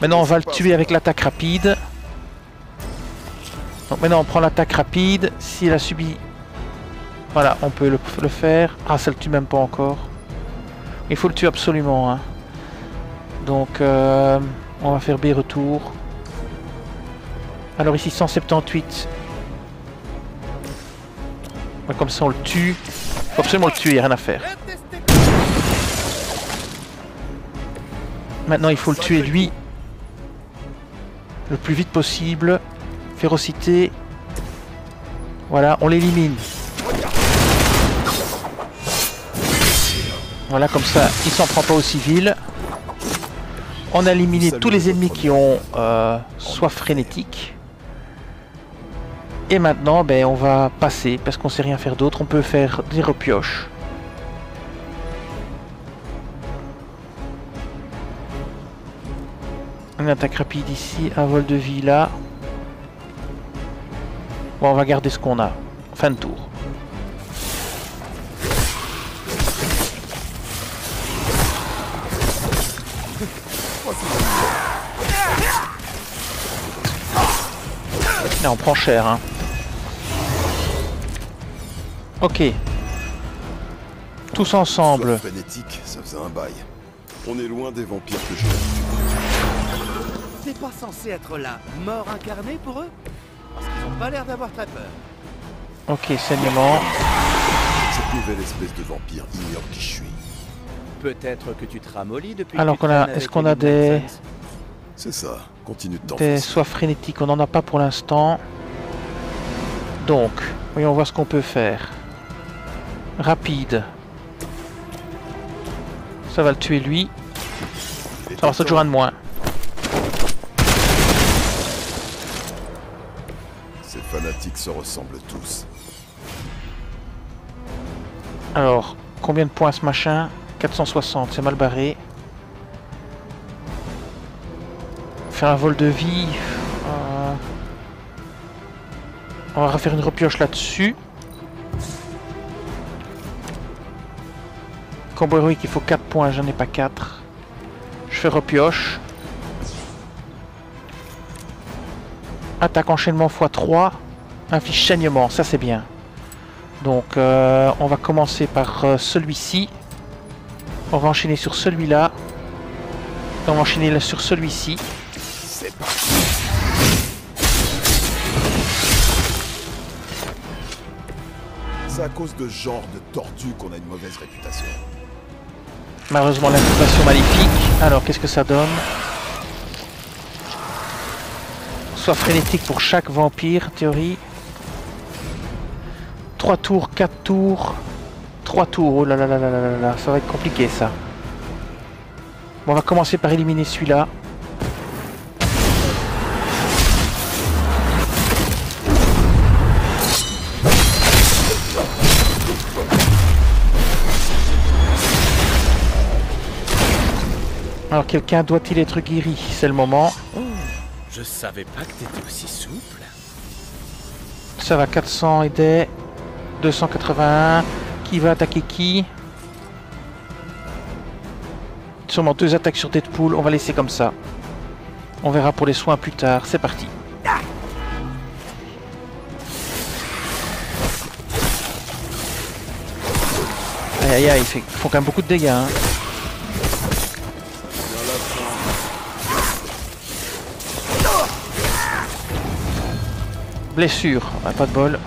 S1: Maintenant on va le tuer avec l'attaque rapide. Donc maintenant on prend l'attaque rapide. S'il a subi... Voilà, on peut le, le faire. Ah ça le tue même pas encore. Il faut le tuer absolument. hein. Donc, euh, on va faire B retour. Alors ici, 178. Ouais, Comme ça, on le tue. faut absolument le tuer, y a rien à faire. Maintenant, il faut le tuer lui. Le plus vite possible. Férocité. Voilà, on l'élimine. Voilà, comme ça, il s'en prend pas aux civils. On a éliminé tous les ennemis qui ont euh, soif frénétique. Et maintenant, ben, on va passer, parce qu'on sait rien faire d'autre. On peut faire des repioches. Une attaque rapide ici, un vol de vie là. Bon, on va garder ce qu'on a. Fin de tour. Là, on prend cher, hein. Ok. Tous ensemble.
S3: Ça faisait un bail. On est loin des vampires que l'habitude.
S10: T'es pas censé être là, mort incarné pour eux Parce qu'ils ont pas l'air d'avoir très peur.
S1: Ok, saignement.
S3: Cette nouvelle espèce de vampire ignore qui je suis.
S7: Peut-être que tu te ramollis depuis
S1: Alors qu'on a- est-ce qu'on a des-.
S3: C'est ça, continue de
S1: Des soifs frénétiques, on n'en a pas pour l'instant. Donc, voyons voir ce qu'on peut faire. Rapide. Ça va le tuer lui. Ça va, c'est toujours un de moins.
S3: Fanatiques se ressemblent tous.
S1: Alors, combien de points ce machin? 460, c'est mal barré. Faire un vol de vie. euh, On va refaire une repioche là-dessus. Combo héroïque, il faut 4 points, j'en ai pas 4. Je fais repioche. Attaque enchaînement x3. Inflige saignement, ça c'est bien. Donc euh, on va commencer par euh, celui-ci. On va enchaîner sur celui-là. On va enchaîner là sur celui-ci.
S3: C'est parti. C'est à cause de ce genre de tortue qu'on a une mauvaise réputation.
S1: Malheureusement l'infiltration maléfique. Alors qu'est-ce que ça donne? Soit frénétique pour chaque vampire, théorie. 3 tours, 4 tours. 3 tours, oh là là là là là là, ça va être compliqué ça. Bon, on va commencer par éliminer celui-là. Alors quelqu'un doit-il être guéri? C'est le moment.
S12: Je savais pas que t'étais aussi souple.
S1: Ça va, 400 et des 281. Qui va attaquer qui? Sûrement deux attaques sur Deadpool. On va laisser comme ça. On verra pour les soins plus tard. C'est parti. Aïe aïe aïe, ils font quand même beaucoup de dégâts. hein. Blessure, Ah, pas de bol.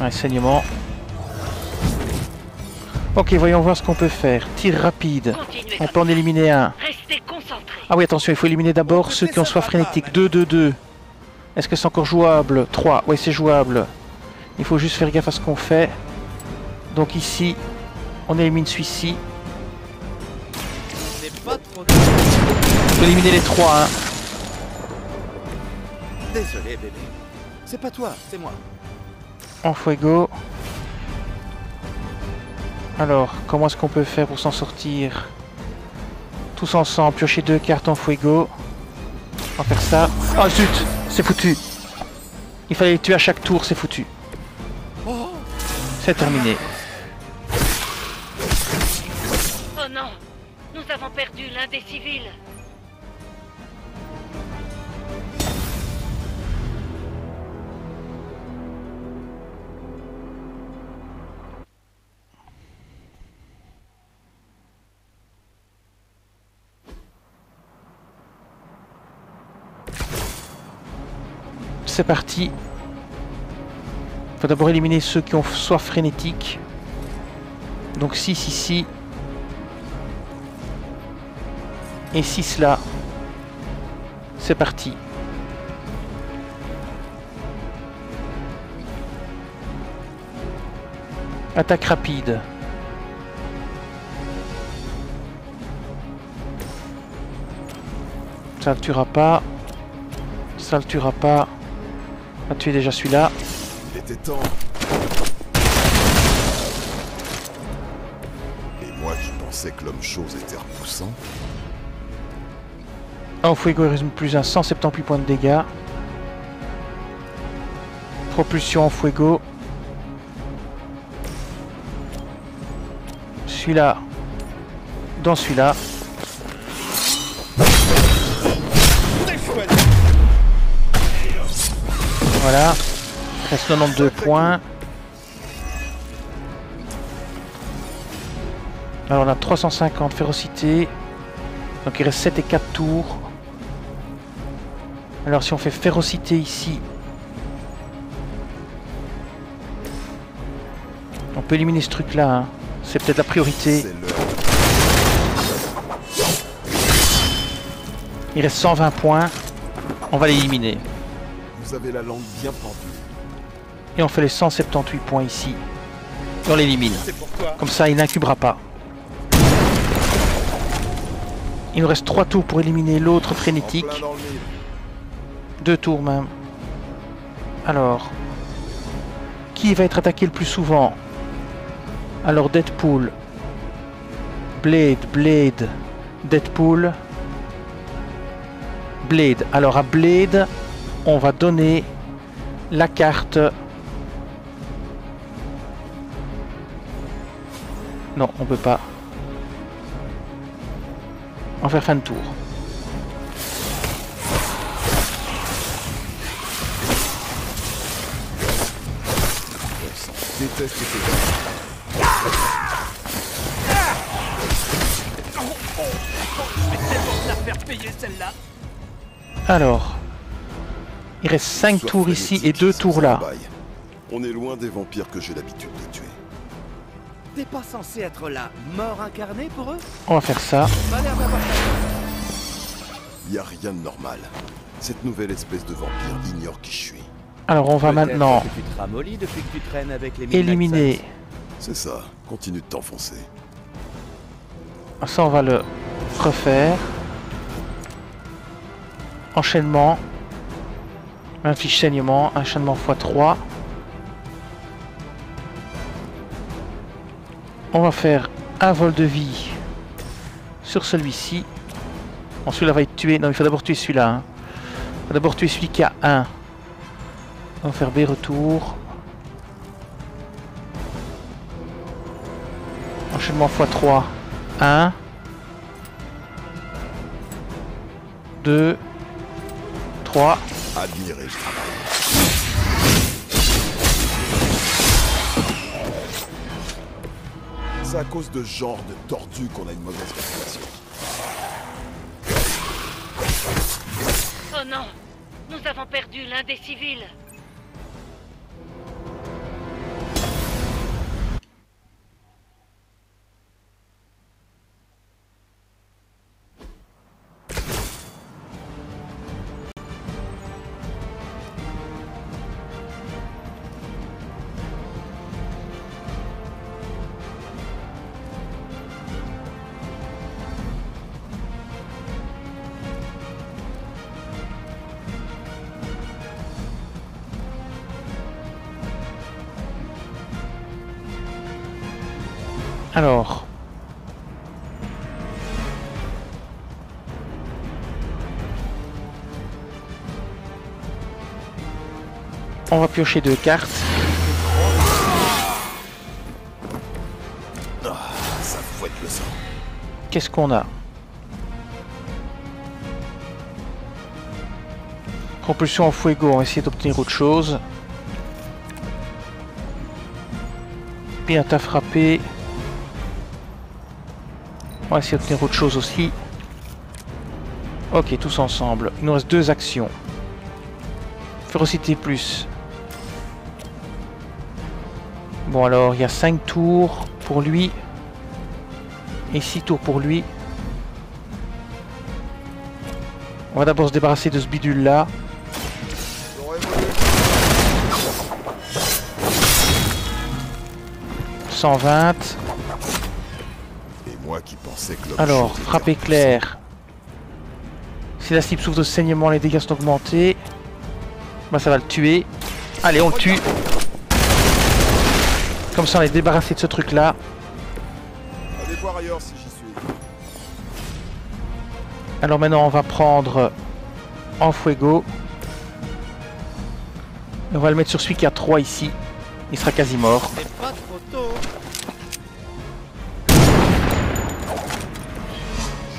S1: Un saignement. Ok, voyons voir ce qu'on peut faire. Tir rapide. On peut en éliminer un. Ah oui, attention, il faut éliminer d'abord ceux qui ont soif frénétique. 2, 2, 2. Est-ce que c'est encore jouable? 3. Oui, c'est jouable. Il faut juste faire gaffe à ce qu'on fait. Donc ici, on élimine celui-ci. Il faut éliminer les trois. Hein.
S10: Désolé, bébé. C'est pas toi, c'est moi.
S1: En fuego. Alors, comment est-ce qu'on peut faire pour s'en sortir? Tous ensemble, piocher deux cartes en fuego. On va faire ça. Oh zut C'est foutu Il fallait les tuer à chaque tour, c'est foutu. C'est terminé.
S11: Oh non Nous avons perdu l'un des civils.
S1: C'est parti. faut d'abord éliminer ceux qui ont soif frénétique. Donc 6 ici. Et 6 là. C'est parti. Attaque rapide. Ça le tuera pas. Ça le tuera pas. On va tuer déjà celui-là.
S3: Il était temps. Et moi qui pensais que l'homme chose était repoussant.
S1: En fuego, il résume plus un 178 points de dégâts. Propulsion en fuego. Celui-là. Dans celui-là. Voilà. Il reste 92 points. Alors on a 350 férocité. Donc il reste 7 et 4 tours. Alors si on fait férocité ici, on peut éliminer ce truc là. C'est peut-être la priorité. Il reste 120 points. On va l'éliminer.
S3: Vous avez la langue bien pendue.
S1: Et on fait les 178 points ici. Et on l'élimine. Comme ça, il n'incubera pas. Il nous reste 3 tours pour éliminer l'autre frénétique.
S3: plein dans le mille.
S1: Deux tours même. Alors. Qui va être attaqué le plus souvent? Alors Deadpool. Blade, Blade, Deadpool. Blade. Alors à Blade, on va donner la carte. Non, on peut pas. On va faire fin de tour.
S3: Déteste tes
S7: La faire payer celle-là.
S1: Alors, il reste 5
S3: Sois
S1: tours ici et
S3: frénétique,
S1: 2
S3: sans
S1: tours là.
S3: On est loin des vampires que j'ai l'habitude de tuer.
S13: T'es pas censé être là, mort incarné pour eux?
S1: On va faire ça.
S3: Y a rien de normal. Cette nouvelle espèce de vampire ignore qui je suis.
S1: Alors on va maintenant
S12: que tu te ramollis depuis que tu traînes avec les Midnight
S1: éliminer.
S3: C'est ça, continue de t'enfoncer.
S1: Ça, on va le refaire. Enchaînement. Inflige saignement. Enchaînement x3. On va faire un vol de vie sur celui-ci. Bon, celui-là va être tué. Non, il faut d'abord tuer celui-là. hein. Il faut d'abord tuer celui qui a 1. On va faire B retour. Enchaînement x3. 1. 2. 3.
S3: Admirez le travail. C'est à cause de ce genre de tordu qu'on a une mauvaise réputation.
S11: Oh non Nous avons perdu l'un des civils.
S1: On va piocher deux cartes.
S3: Ah.
S1: Qu'est-ce qu'on a? Propulsion en fuego, on va essayer d'obtenir autre chose. Bien t'as frappé. On va essayer d'obtenir autre chose aussi. Ok, tous ensemble. Il nous reste deux actions. Férocité plus. Bon alors, il y a 5 tours pour lui. Et 6 tours pour lui. On va d'abord se débarrasser de ce bidule là.
S3: J'aurais voulu.
S1: 120.
S3: Et moi qui pensais que
S1: Alors, frappe éclair. Si la cible souffre de saignement, les dégâts sont augmentés. Bah ça va le tuer. Allez, on le tue. Comme ça, on est débarrassé de ce truc là.
S3: Allez voir ailleurs si j'y suis.
S1: Alors maintenant, on va prendre en fuego. Et on va le mettre sur celui qui a 3 ici. Il sera quasi mort.
S10: C'est pas trop tôt.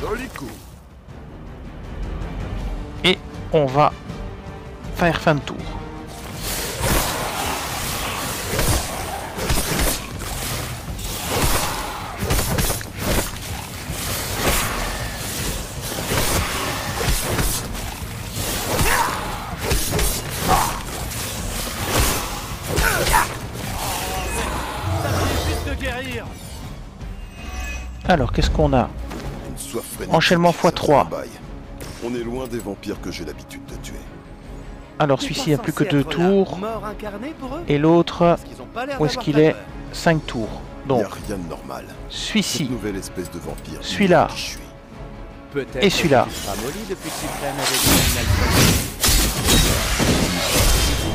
S3: Joli coup.
S1: Et on va faire fin de tour. Alors, qu'est-ce qu'on a
S3: Une soif frénétique,
S1: Enchaînement
S3: ça
S1: x3.
S3: fait un bail. On est loin des vampires que j'ai l'habitude de tuer.
S1: Alors celui-ci, a plus que deux tours. Et l'autre, où est-ce qu'il est 5 tours. Donc,
S3: rien de normal.
S1: Celui-ci.
S3: nouvelle espèce de vampire.
S1: Celui-là. Et celui-là.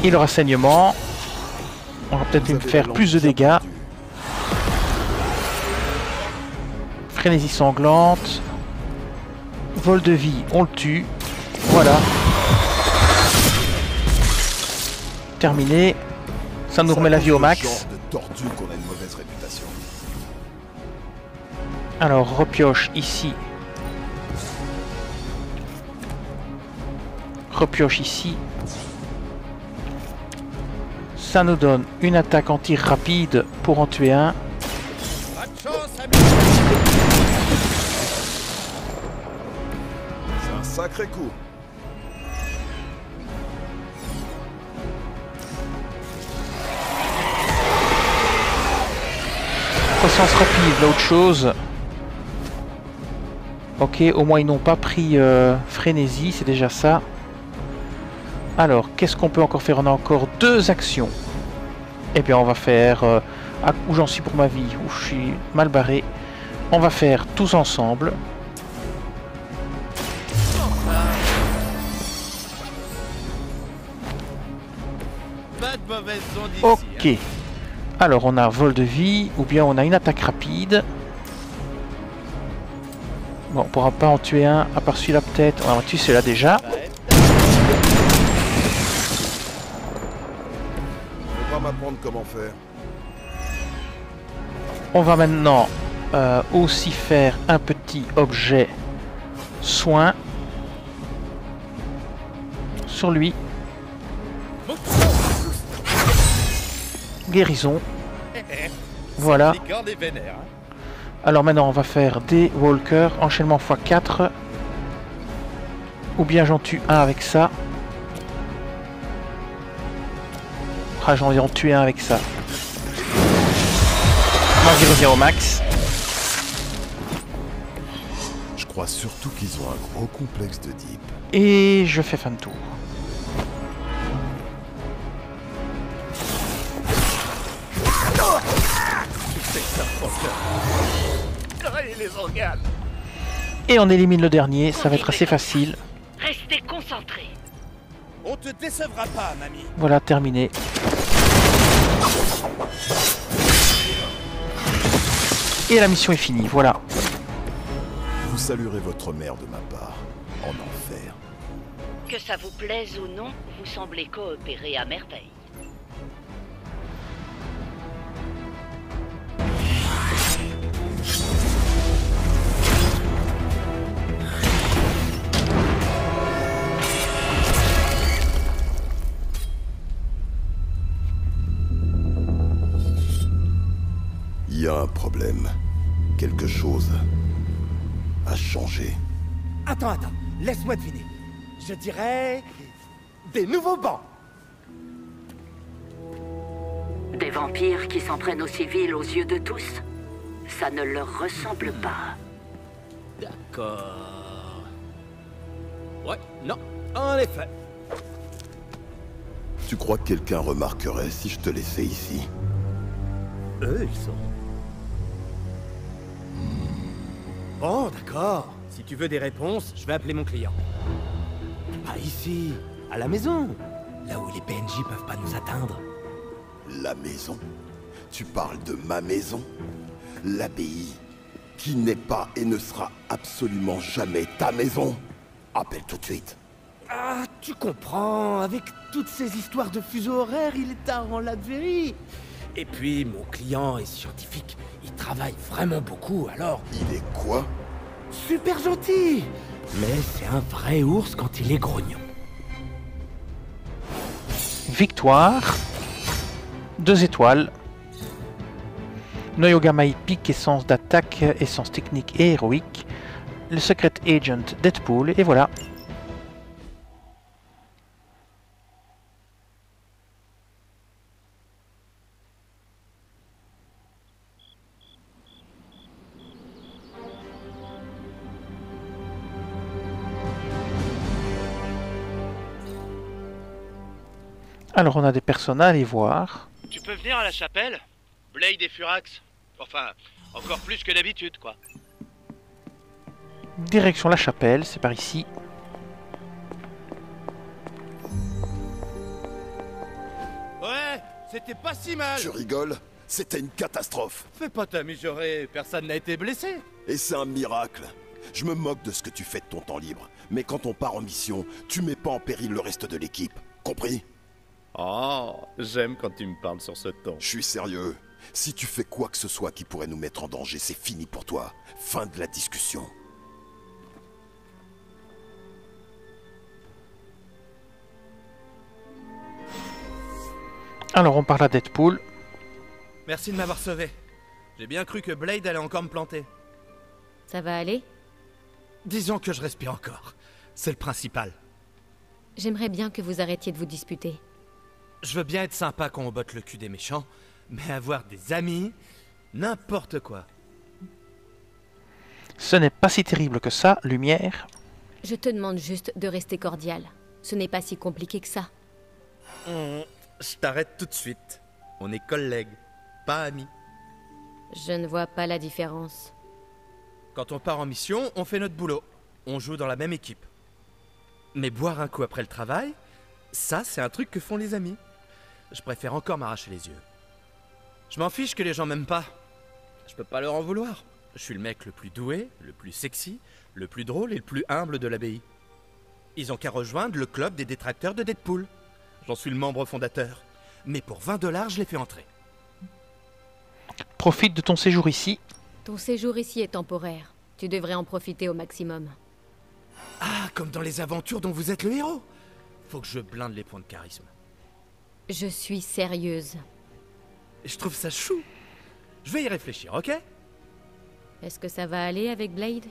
S1: Il aura saignement. On va peut-être lui faire plus de dégâts. Frénésie sanglante. Vol de vie, on le tue. Voilà. Terminé. Ça nous remet la vie au max. Alors, repioche ici. Repioche ici. Ça nous donne une attaque en tir rapide pour en tuer un.
S3: Sacré.
S1: Croissance rapide, l'autre chose. Ok, au moins ils n'ont pas pris euh, frénésie, c'est déjà ça. Alors, qu'est-ce qu'on peut encore faire? On a encore deux actions. Eh bien, on va faire... Euh, où j'en suis pour ma vie, où je suis mal barré. On va faire tous ensemble. Ok. Alors, on a vol de vie, ou bien on a une attaque rapide. Bon, on pourra pas en tuer un, à part celui-là peut-être. On va tuer celui-là déjà.
S3: Faut pas m'apprendre comment faire.
S1: On va maintenant euh, aussi faire un petit objet soin sur lui. Guérison. Voilà. Alors maintenant, on va faire des walkers, enchaînement x4. Ou bien j'en tue un avec ça. Ah, j'en ai en tuer un avec ça. Moi, j'y reviens au max.
S3: Je crois surtout qu'ils ont un gros complexe de deep.
S1: Et je fais fin de tour. Et on élimine le dernier, ça va être assez facile.
S11: Restez concentrés.
S14: On te décevra pas, mamie.
S1: Voilà, terminé. Et la mission est finie, voilà.
S3: Vous saluerez votre mère de ma part, en enfer.
S11: Que ça vous plaise ou non, vous semblez coopérer à merveille.
S3: Il y a un problème. Quelque chose a changé.
S10: Attends, attends, laisse-moi deviner. Je dirais... des nouveaux bancs.
S11: Des vampires qui s'en prennent aux civils aux yeux de tous Ça ne leur ressemble pas.
S15: D'accord. Ouais, non, en effet.
S3: Tu crois que quelqu'un remarquerait si je te laissais ici?
S15: Eux, ils sont.
S10: Bon, d'accord. Si tu veux des réponses, je vais appeler mon client. Ah, ici, à la maison. Là où les PNJ peuvent pas nous atteindre.
S3: La maison? Tu parles de ma maison? L'abbaye, qui n'est pas et ne sera absolument jamais ta maison. Appelle tout de suite.
S10: Ah, tu comprends, avec toutes ces histoires de fuseaux horaires, il est tard en Latverie. Et puis, mon client est scientifique, il travaille vraiment beaucoup, alors...
S3: Il est quoi?
S10: Super gentil Mais c'est un vrai ours quand il est grognon.
S1: Victoire. Deux étoiles. Noyau gamma épique, essence d'attaque, essence technique et héroïque. Le Secret Agent Deadpool, et voilà. Alors on a des personnes à aller voir.
S10: Tu peux venir à la chapelle? Blade et Furax. Enfin, encore plus que d'habitude, quoi.
S1: Direction la chapelle, c'est par ici.
S10: Ouais, c'était pas si mal.
S3: Tu rigoles? C'était une catastrophe.
S10: Fais pas t'amuser, personne n'a été blessé.
S3: Et c'est un miracle. Je me moque de ce que tu fais de ton temps libre. Mais quand on part en mission, tu mets pas en péril le reste de l'équipe. Compris?
S16: Oh, j'aime quand tu me parles sur ce ton.
S3: Je suis sérieux. Si tu fais quoi que ce soit qui pourrait nous mettre en danger, c'est fini pour toi. Fin de la discussion.
S1: Alors on parle à Deadpool.
S10: Merci de m'avoir sauvé. J'ai bien cru que Blade allait encore me planter.
S8: Ça va aller?
S10: Disons que je respire encore. C'est le principal.
S8: J'aimerais bien que vous arrêtiez de vous disputer.
S10: Je veux bien être sympa quand on botte le cul des méchants, mais avoir des amis, n'importe quoi.
S1: Ce n'est pas si terrible que ça, Lumière.
S8: Je te demande juste de rester cordial. Ce n'est pas si compliqué que ça.
S10: Je t'arrête tout de suite. On est collègues, pas amis.
S8: Je ne vois pas la différence.
S10: Quand on part en mission, on fait notre boulot. On joue dans la même équipe. Mais boire un coup après le travail, ça, c'est un truc que font les amis. Je préfère encore m'arracher les yeux. Je m'en fiche que les gens m'aiment pas. Je peux pas leur en vouloir. Je suis le mec le plus doué, le plus sexy, le plus drôle et le plus humble de l'abbaye. Ils ont qu'à rejoindre le club des détracteurs de Deadpool. J'en suis le membre fondateur. Mais pour 20 dollars, je les fais entrer.
S1: Profite de ton séjour ici.
S8: Ton séjour ici est temporaire. Tu devrais en profiter au maximum.
S10: Ah, comme dans les aventures dont vous êtes le héros Faut que je blinde les points de charisme.
S8: Je suis sérieuse.
S10: Je trouve ça chou. Je vais y réfléchir, ok?
S8: Est-ce que ça va aller avec Blade?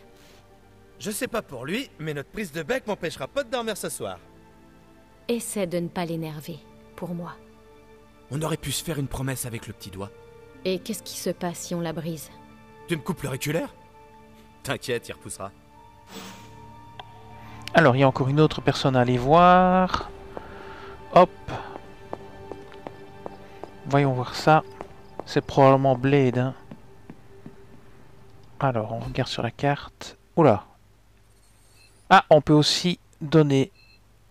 S10: Je sais pas pour lui, mais notre prise de bec m'empêchera pas de dormir ce soir.
S8: Essaie de ne pas l'énerver, pour moi.
S10: On aurait pu se faire une promesse avec le petit doigt.
S8: Et qu'est-ce qui se passe si on la brise?
S10: Tu me coupes l'auriculaire T'inquiète, il repoussera.
S1: Alors, il y a encore une autre personne à aller voir. Hop. Voyons voir ça. C'est probablement Blade. hein. Alors, on regarde sur la carte. Oula. Ah, on peut aussi donner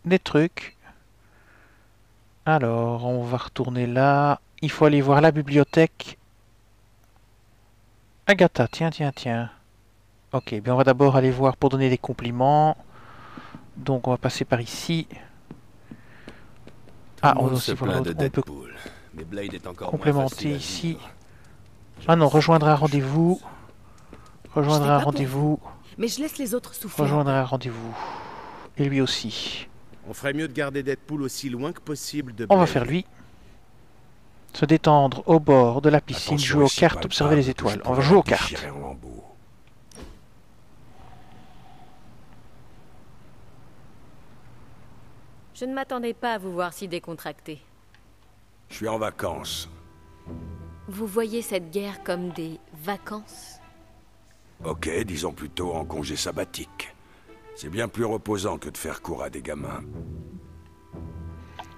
S1: des trucs. Alors, on va retourner là. Il faut aller voir la bibliothèque. Agatha, tiens, tiens, tiens. Ok, bien on va d'abord aller voir pour donner des compliments. Donc on va passer par ici. Ah, on, aussi
S12: se plaint
S1: l'autre.
S12: de
S1: on peut
S12: mais Blade est encore moins
S1: complémenter
S12: facile à
S1: ici. Ah non, rejoindre un rendez-vous. Rejoindre un rendez-vous.
S17: Mais je laisse les autres souffler.
S1: Rejoindre un rendez-vous. Et lui aussi.
S12: On ferait mieux de garder Deadpool aussi loin que possible de
S1: On va faire lui. Se détendre au bord de la piscine,
S3: Attention
S1: jouer aux cartes, observer les étoiles. On va jouer aux cartes.
S8: Je ne m'attendais pas à vous voir si décontracté.
S3: Je suis en vacances.
S8: Vous voyez cette guerre comme des vacances?
S3: Ok, disons plutôt en congé sabbatique. C'est bien plus reposant que de faire cours à des gamins.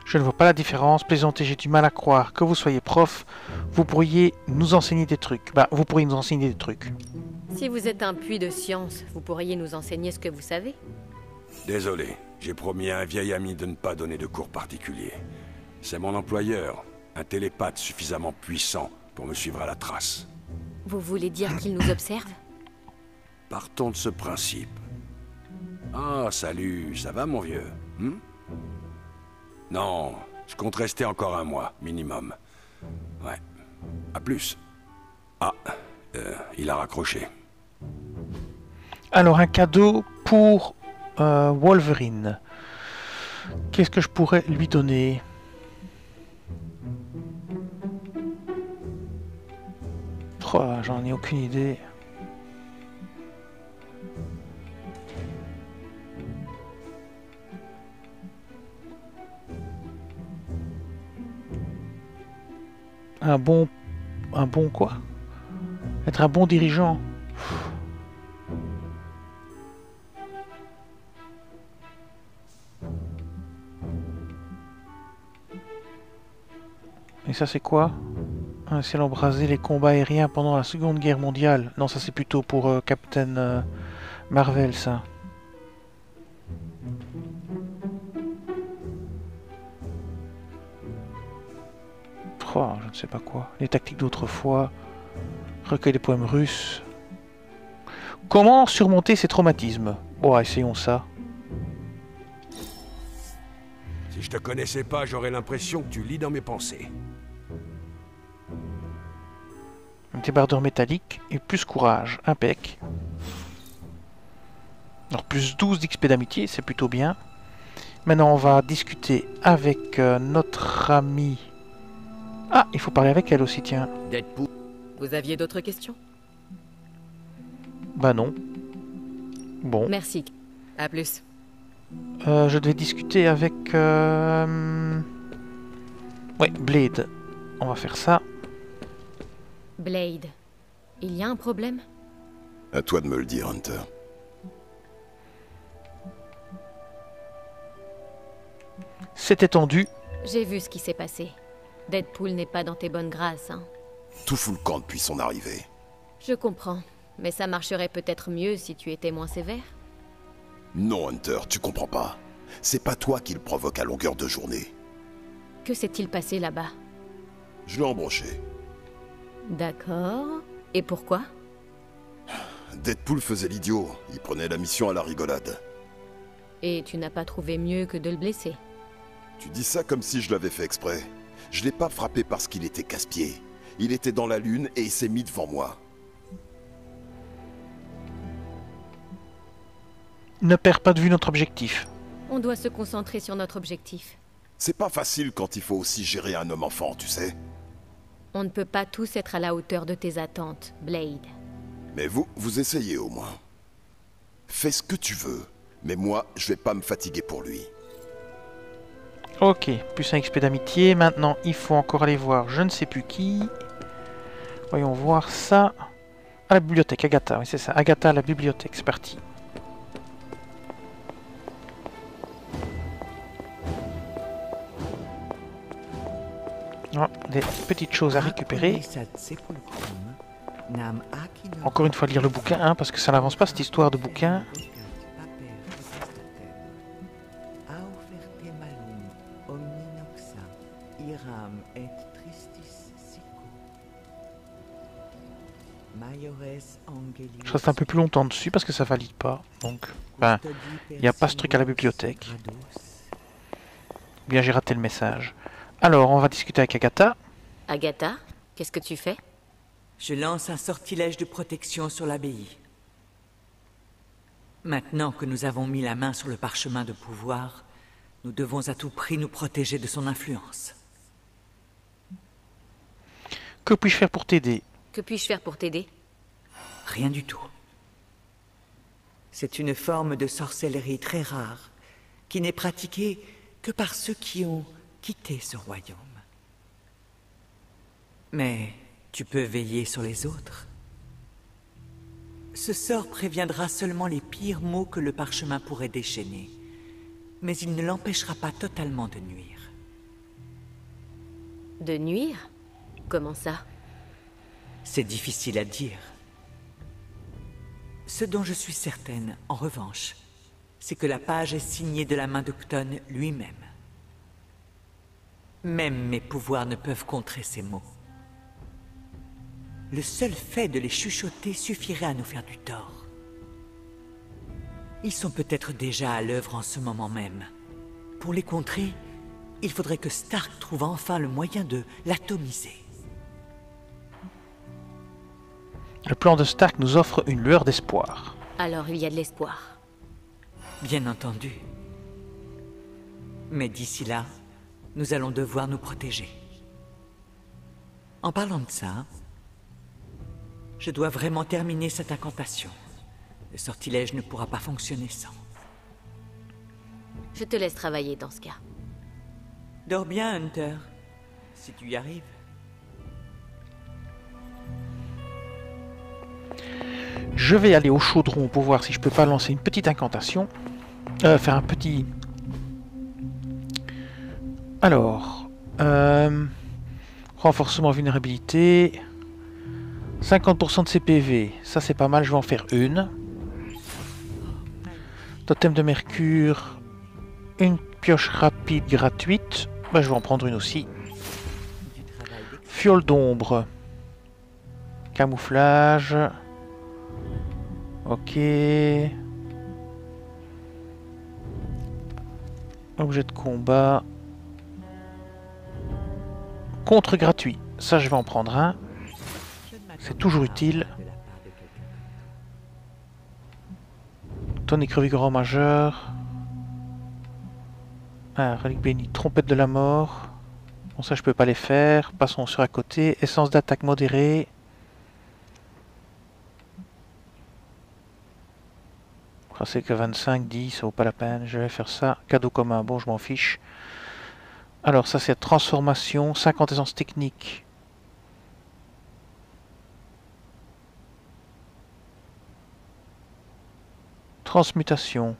S1: Je ne vois pas la différence. Plaisanter, j'ai du mal à croire que vous soyez prof. Vous pourriez nous enseigner des trucs. Bah, vous pourriez nous enseigner des trucs.
S8: Si vous êtes un puits de science, vous pourriez nous enseigner ce que vous savez
S3: Désolé, j'ai promis à un vieil ami de ne pas donner de cours particuliers. C'est mon employeur, un télépathe suffisamment puissant pour me suivre à la trace.
S8: Vous voulez dire qu'il nous observe
S3: Partons de ce principe. Ah, salut, ça va mon vieux hmm? Non, je compte rester encore un mois, minimum. Ouais, à plus. Ah, euh, il a raccroché.
S1: Alors, un cadeau pour euh, Wolverine. Qu'est-ce que je pourrais lui donner? J'en ai aucune idée. Un bon... Un bon quoi? Être un bon dirigeant. Et ça c'est quoi? Un ciel embrasé, les combats aériens pendant la Seconde Guerre mondiale. Non, ça c'est plutôt pour euh, Captain euh, Marvel, ça. Oh, je ne sais pas quoi. Les tactiques d'autrefois. Recueil des poèmes russes. Comment surmonter ces traumatismes? Bon, essayons ça.
S3: Si je te connaissais pas, j'aurais l'impression que tu lis dans mes pensées.
S1: Débardeur métallique et plus courage. Impec. Alors plus 12 d'XP d'amitié, c'est plutôt bien. Maintenant, on va discuter avec euh, notre ami... Ah, il faut parler avec elle aussi, tiens.
S17: Deadpool. Vous aviez d'autres questions?
S1: Bah non. Bon.
S17: Merci. À plus.
S1: Euh, je devais discuter avec... Euh... Ouais, Blade. On va faire ça.
S8: Blade, il y a un problème?
S18: À toi de me le dire, Hunter.
S1: C'était tendu.
S8: J'ai vu ce qui s'est passé. Deadpool n'est pas dans tes bonnes grâces, hein.
S18: Tout fout le camp depuis son arrivée.
S8: Je comprends. Mais ça marcherait peut-être mieux si tu étais moins sévère.
S18: Non, Hunter, tu comprends pas. C'est pas toi qui le provoque à longueur de journée.
S8: Que s'est-il passé là-bas?
S18: Je l'ai embauché.
S8: D'accord. Et pourquoi?
S18: Deadpool faisait l'idiot. Il prenait la mission à la rigolade.
S8: Et tu n'as pas trouvé mieux que de le blesser?
S18: Tu dis ça comme si je l'avais fait exprès. Je l'ai pas frappé parce qu'il était casse-pied. Il était dans la lune et il s'est mis devant moi.
S1: Ne perds pas de vue notre objectif.
S8: On doit se concentrer sur notre objectif.
S18: C'est pas facile quand il faut aussi gérer un homme enfant, tu sais.
S8: On ne peut pas tous être à la hauteur de tes attentes, Blade.
S18: Mais vous, vous essayez au moins. Fais ce que tu veux, mais moi, je vais pas me fatiguer pour lui.
S1: Ok, plus un XP d'amitié. Maintenant, il faut encore aller voir je ne sais plus qui. Voyons voir ça. À la bibliothèque, Agatha, oui c'est ça. Agatha à la bibliothèque, c'est parti. Oh, des petites choses à récupérer. Encore une fois, lire le bouquin, hein, parce que ça n'avance pas cette histoire de bouquin. Je reste un peu plus longtemps dessus parce que ça valide pas. Donc, il n'y a pas ce truc à la bibliothèque. Bien, j'ai raté le message. Alors, on va discuter avec Agatha.
S8: Agatha, qu'est-ce que tu fais?
S19: Je lance un sortilège de protection sur l'abbaye. Maintenant que nous avons mis la main sur le parchemin de pouvoir, nous devons à tout prix nous protéger de son influence.
S1: Que puis-je faire pour t'aider?
S8: Que puis-je faire pour t'aider?
S19: Rien du tout. C'est une forme de sorcellerie très rare, qui n'est pratiquée que par ceux qui ont quitté ce royaume. Mais tu peux veiller sur les autres. Ce sort préviendra seulement les pires maux que le parchemin pourrait déchaîner, mais il ne l'empêchera pas totalement de nuire.
S8: De nuire? Comment ça?
S19: C'est difficile à dire. Ce dont je suis certaine, en revanche, c'est que la page est signée de la main d'Octon lui-même. Même mes pouvoirs ne peuvent contrer ces mots. Le seul fait de les chuchoter suffirait à nous faire du tort. Ils sont peut-être déjà à l'œuvre en ce moment même. Pour les contrer, il faudrait que Stark trouve enfin le moyen de l'atomiser.
S1: Le plan de Stark nous offre une lueur d'espoir.
S8: Alors il y a de l'espoir.
S19: Bien entendu. Mais d'ici là, nous allons devoir nous protéger. En parlant de ça, je dois vraiment terminer cette incantation. Le sortilège ne pourra pas fonctionner sans.
S8: Je te laisse travailler dans ce cas.
S19: Dors bien, Hunter. Si tu y arrives.
S1: Je vais aller au chaudron pour voir si je peux pas lancer une petite incantation. Euh, faire un petit... Alors... Euh, Renforcement vulnérabilité. 50% de CPV. Ça c'est pas mal, je vais en faire une. Totem de mercure. Une pioche rapide gratuite. Bah, je vais en prendre une aussi. Fiole d'ombre. Camouflage. Ok. Objet de combat. Contre gratuit. Ça, je vais en prendre un. C'est toujours utile. Tonique revigorant majeur. Ah, relique bénie, trompette de la mort. Bon, ça, je peux pas les faire. Passons sur à côté. Essence d'attaque modérée. C'est que 25, 10, ça vaut pas la peine. Je vais faire ça. Cadeau commun, bon, je m'en fiche. Alors, ça, c'est transformation. 50 essence technique. Transmutation.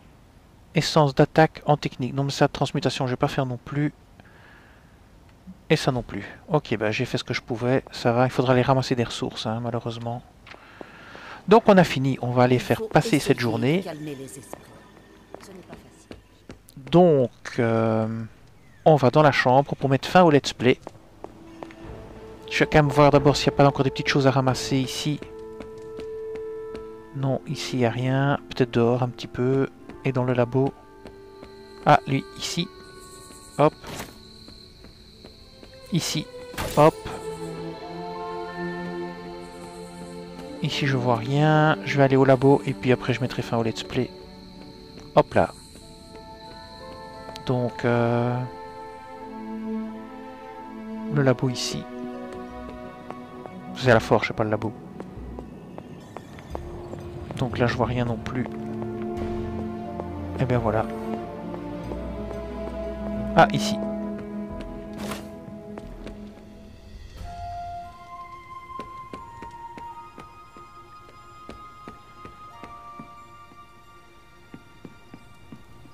S1: Essence d'attaque en technique. Non mais ça, transmutation, je vais pas faire non plus. Et ça non plus. Ok, bah j'ai fait ce que je pouvais. Ça va, il faudra aller ramasser des ressources, hein, malheureusement. Donc on a fini. On va aller faire passer cette journée. Donc, euh, on va dans la chambre pour mettre fin au let's play. Je vais quand même voir d'abord s'il n'y a pas encore des petites choses à ramasser ici. Non, ici il n'y a rien. Peut-être dehors un petit peu. Et dans le labo. Ah, lui, ici. Hop. Ici. Hop. Ici, je vois rien. Je vais aller au labo et puis après, je mettrai fin au let's play. Hop là. Donc, euh, le labo ici. C'est la forge, pas le labo. Donc là, je vois rien non plus. Et bien voilà. Ah, ici.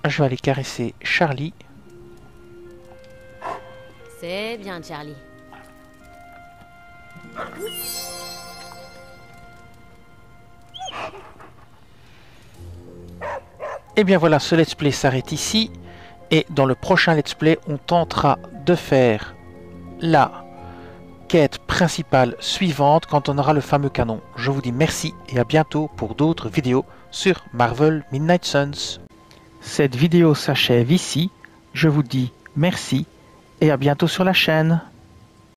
S1: Je vais aller caresser Charlie.
S8: C'est bien, Charlie.
S1: Et bien voilà, ce let's play s'arrête ici. Et dans le prochain let's play, on tentera de faire la quête principale suivante quand on aura le fameux canon. Je vous dis merci et à bientôt pour d'autres vidéos sur Marvel Midnight Suns. Cette vidéo s'achève ici. Je vous dis merci et à bientôt sur la chaîne.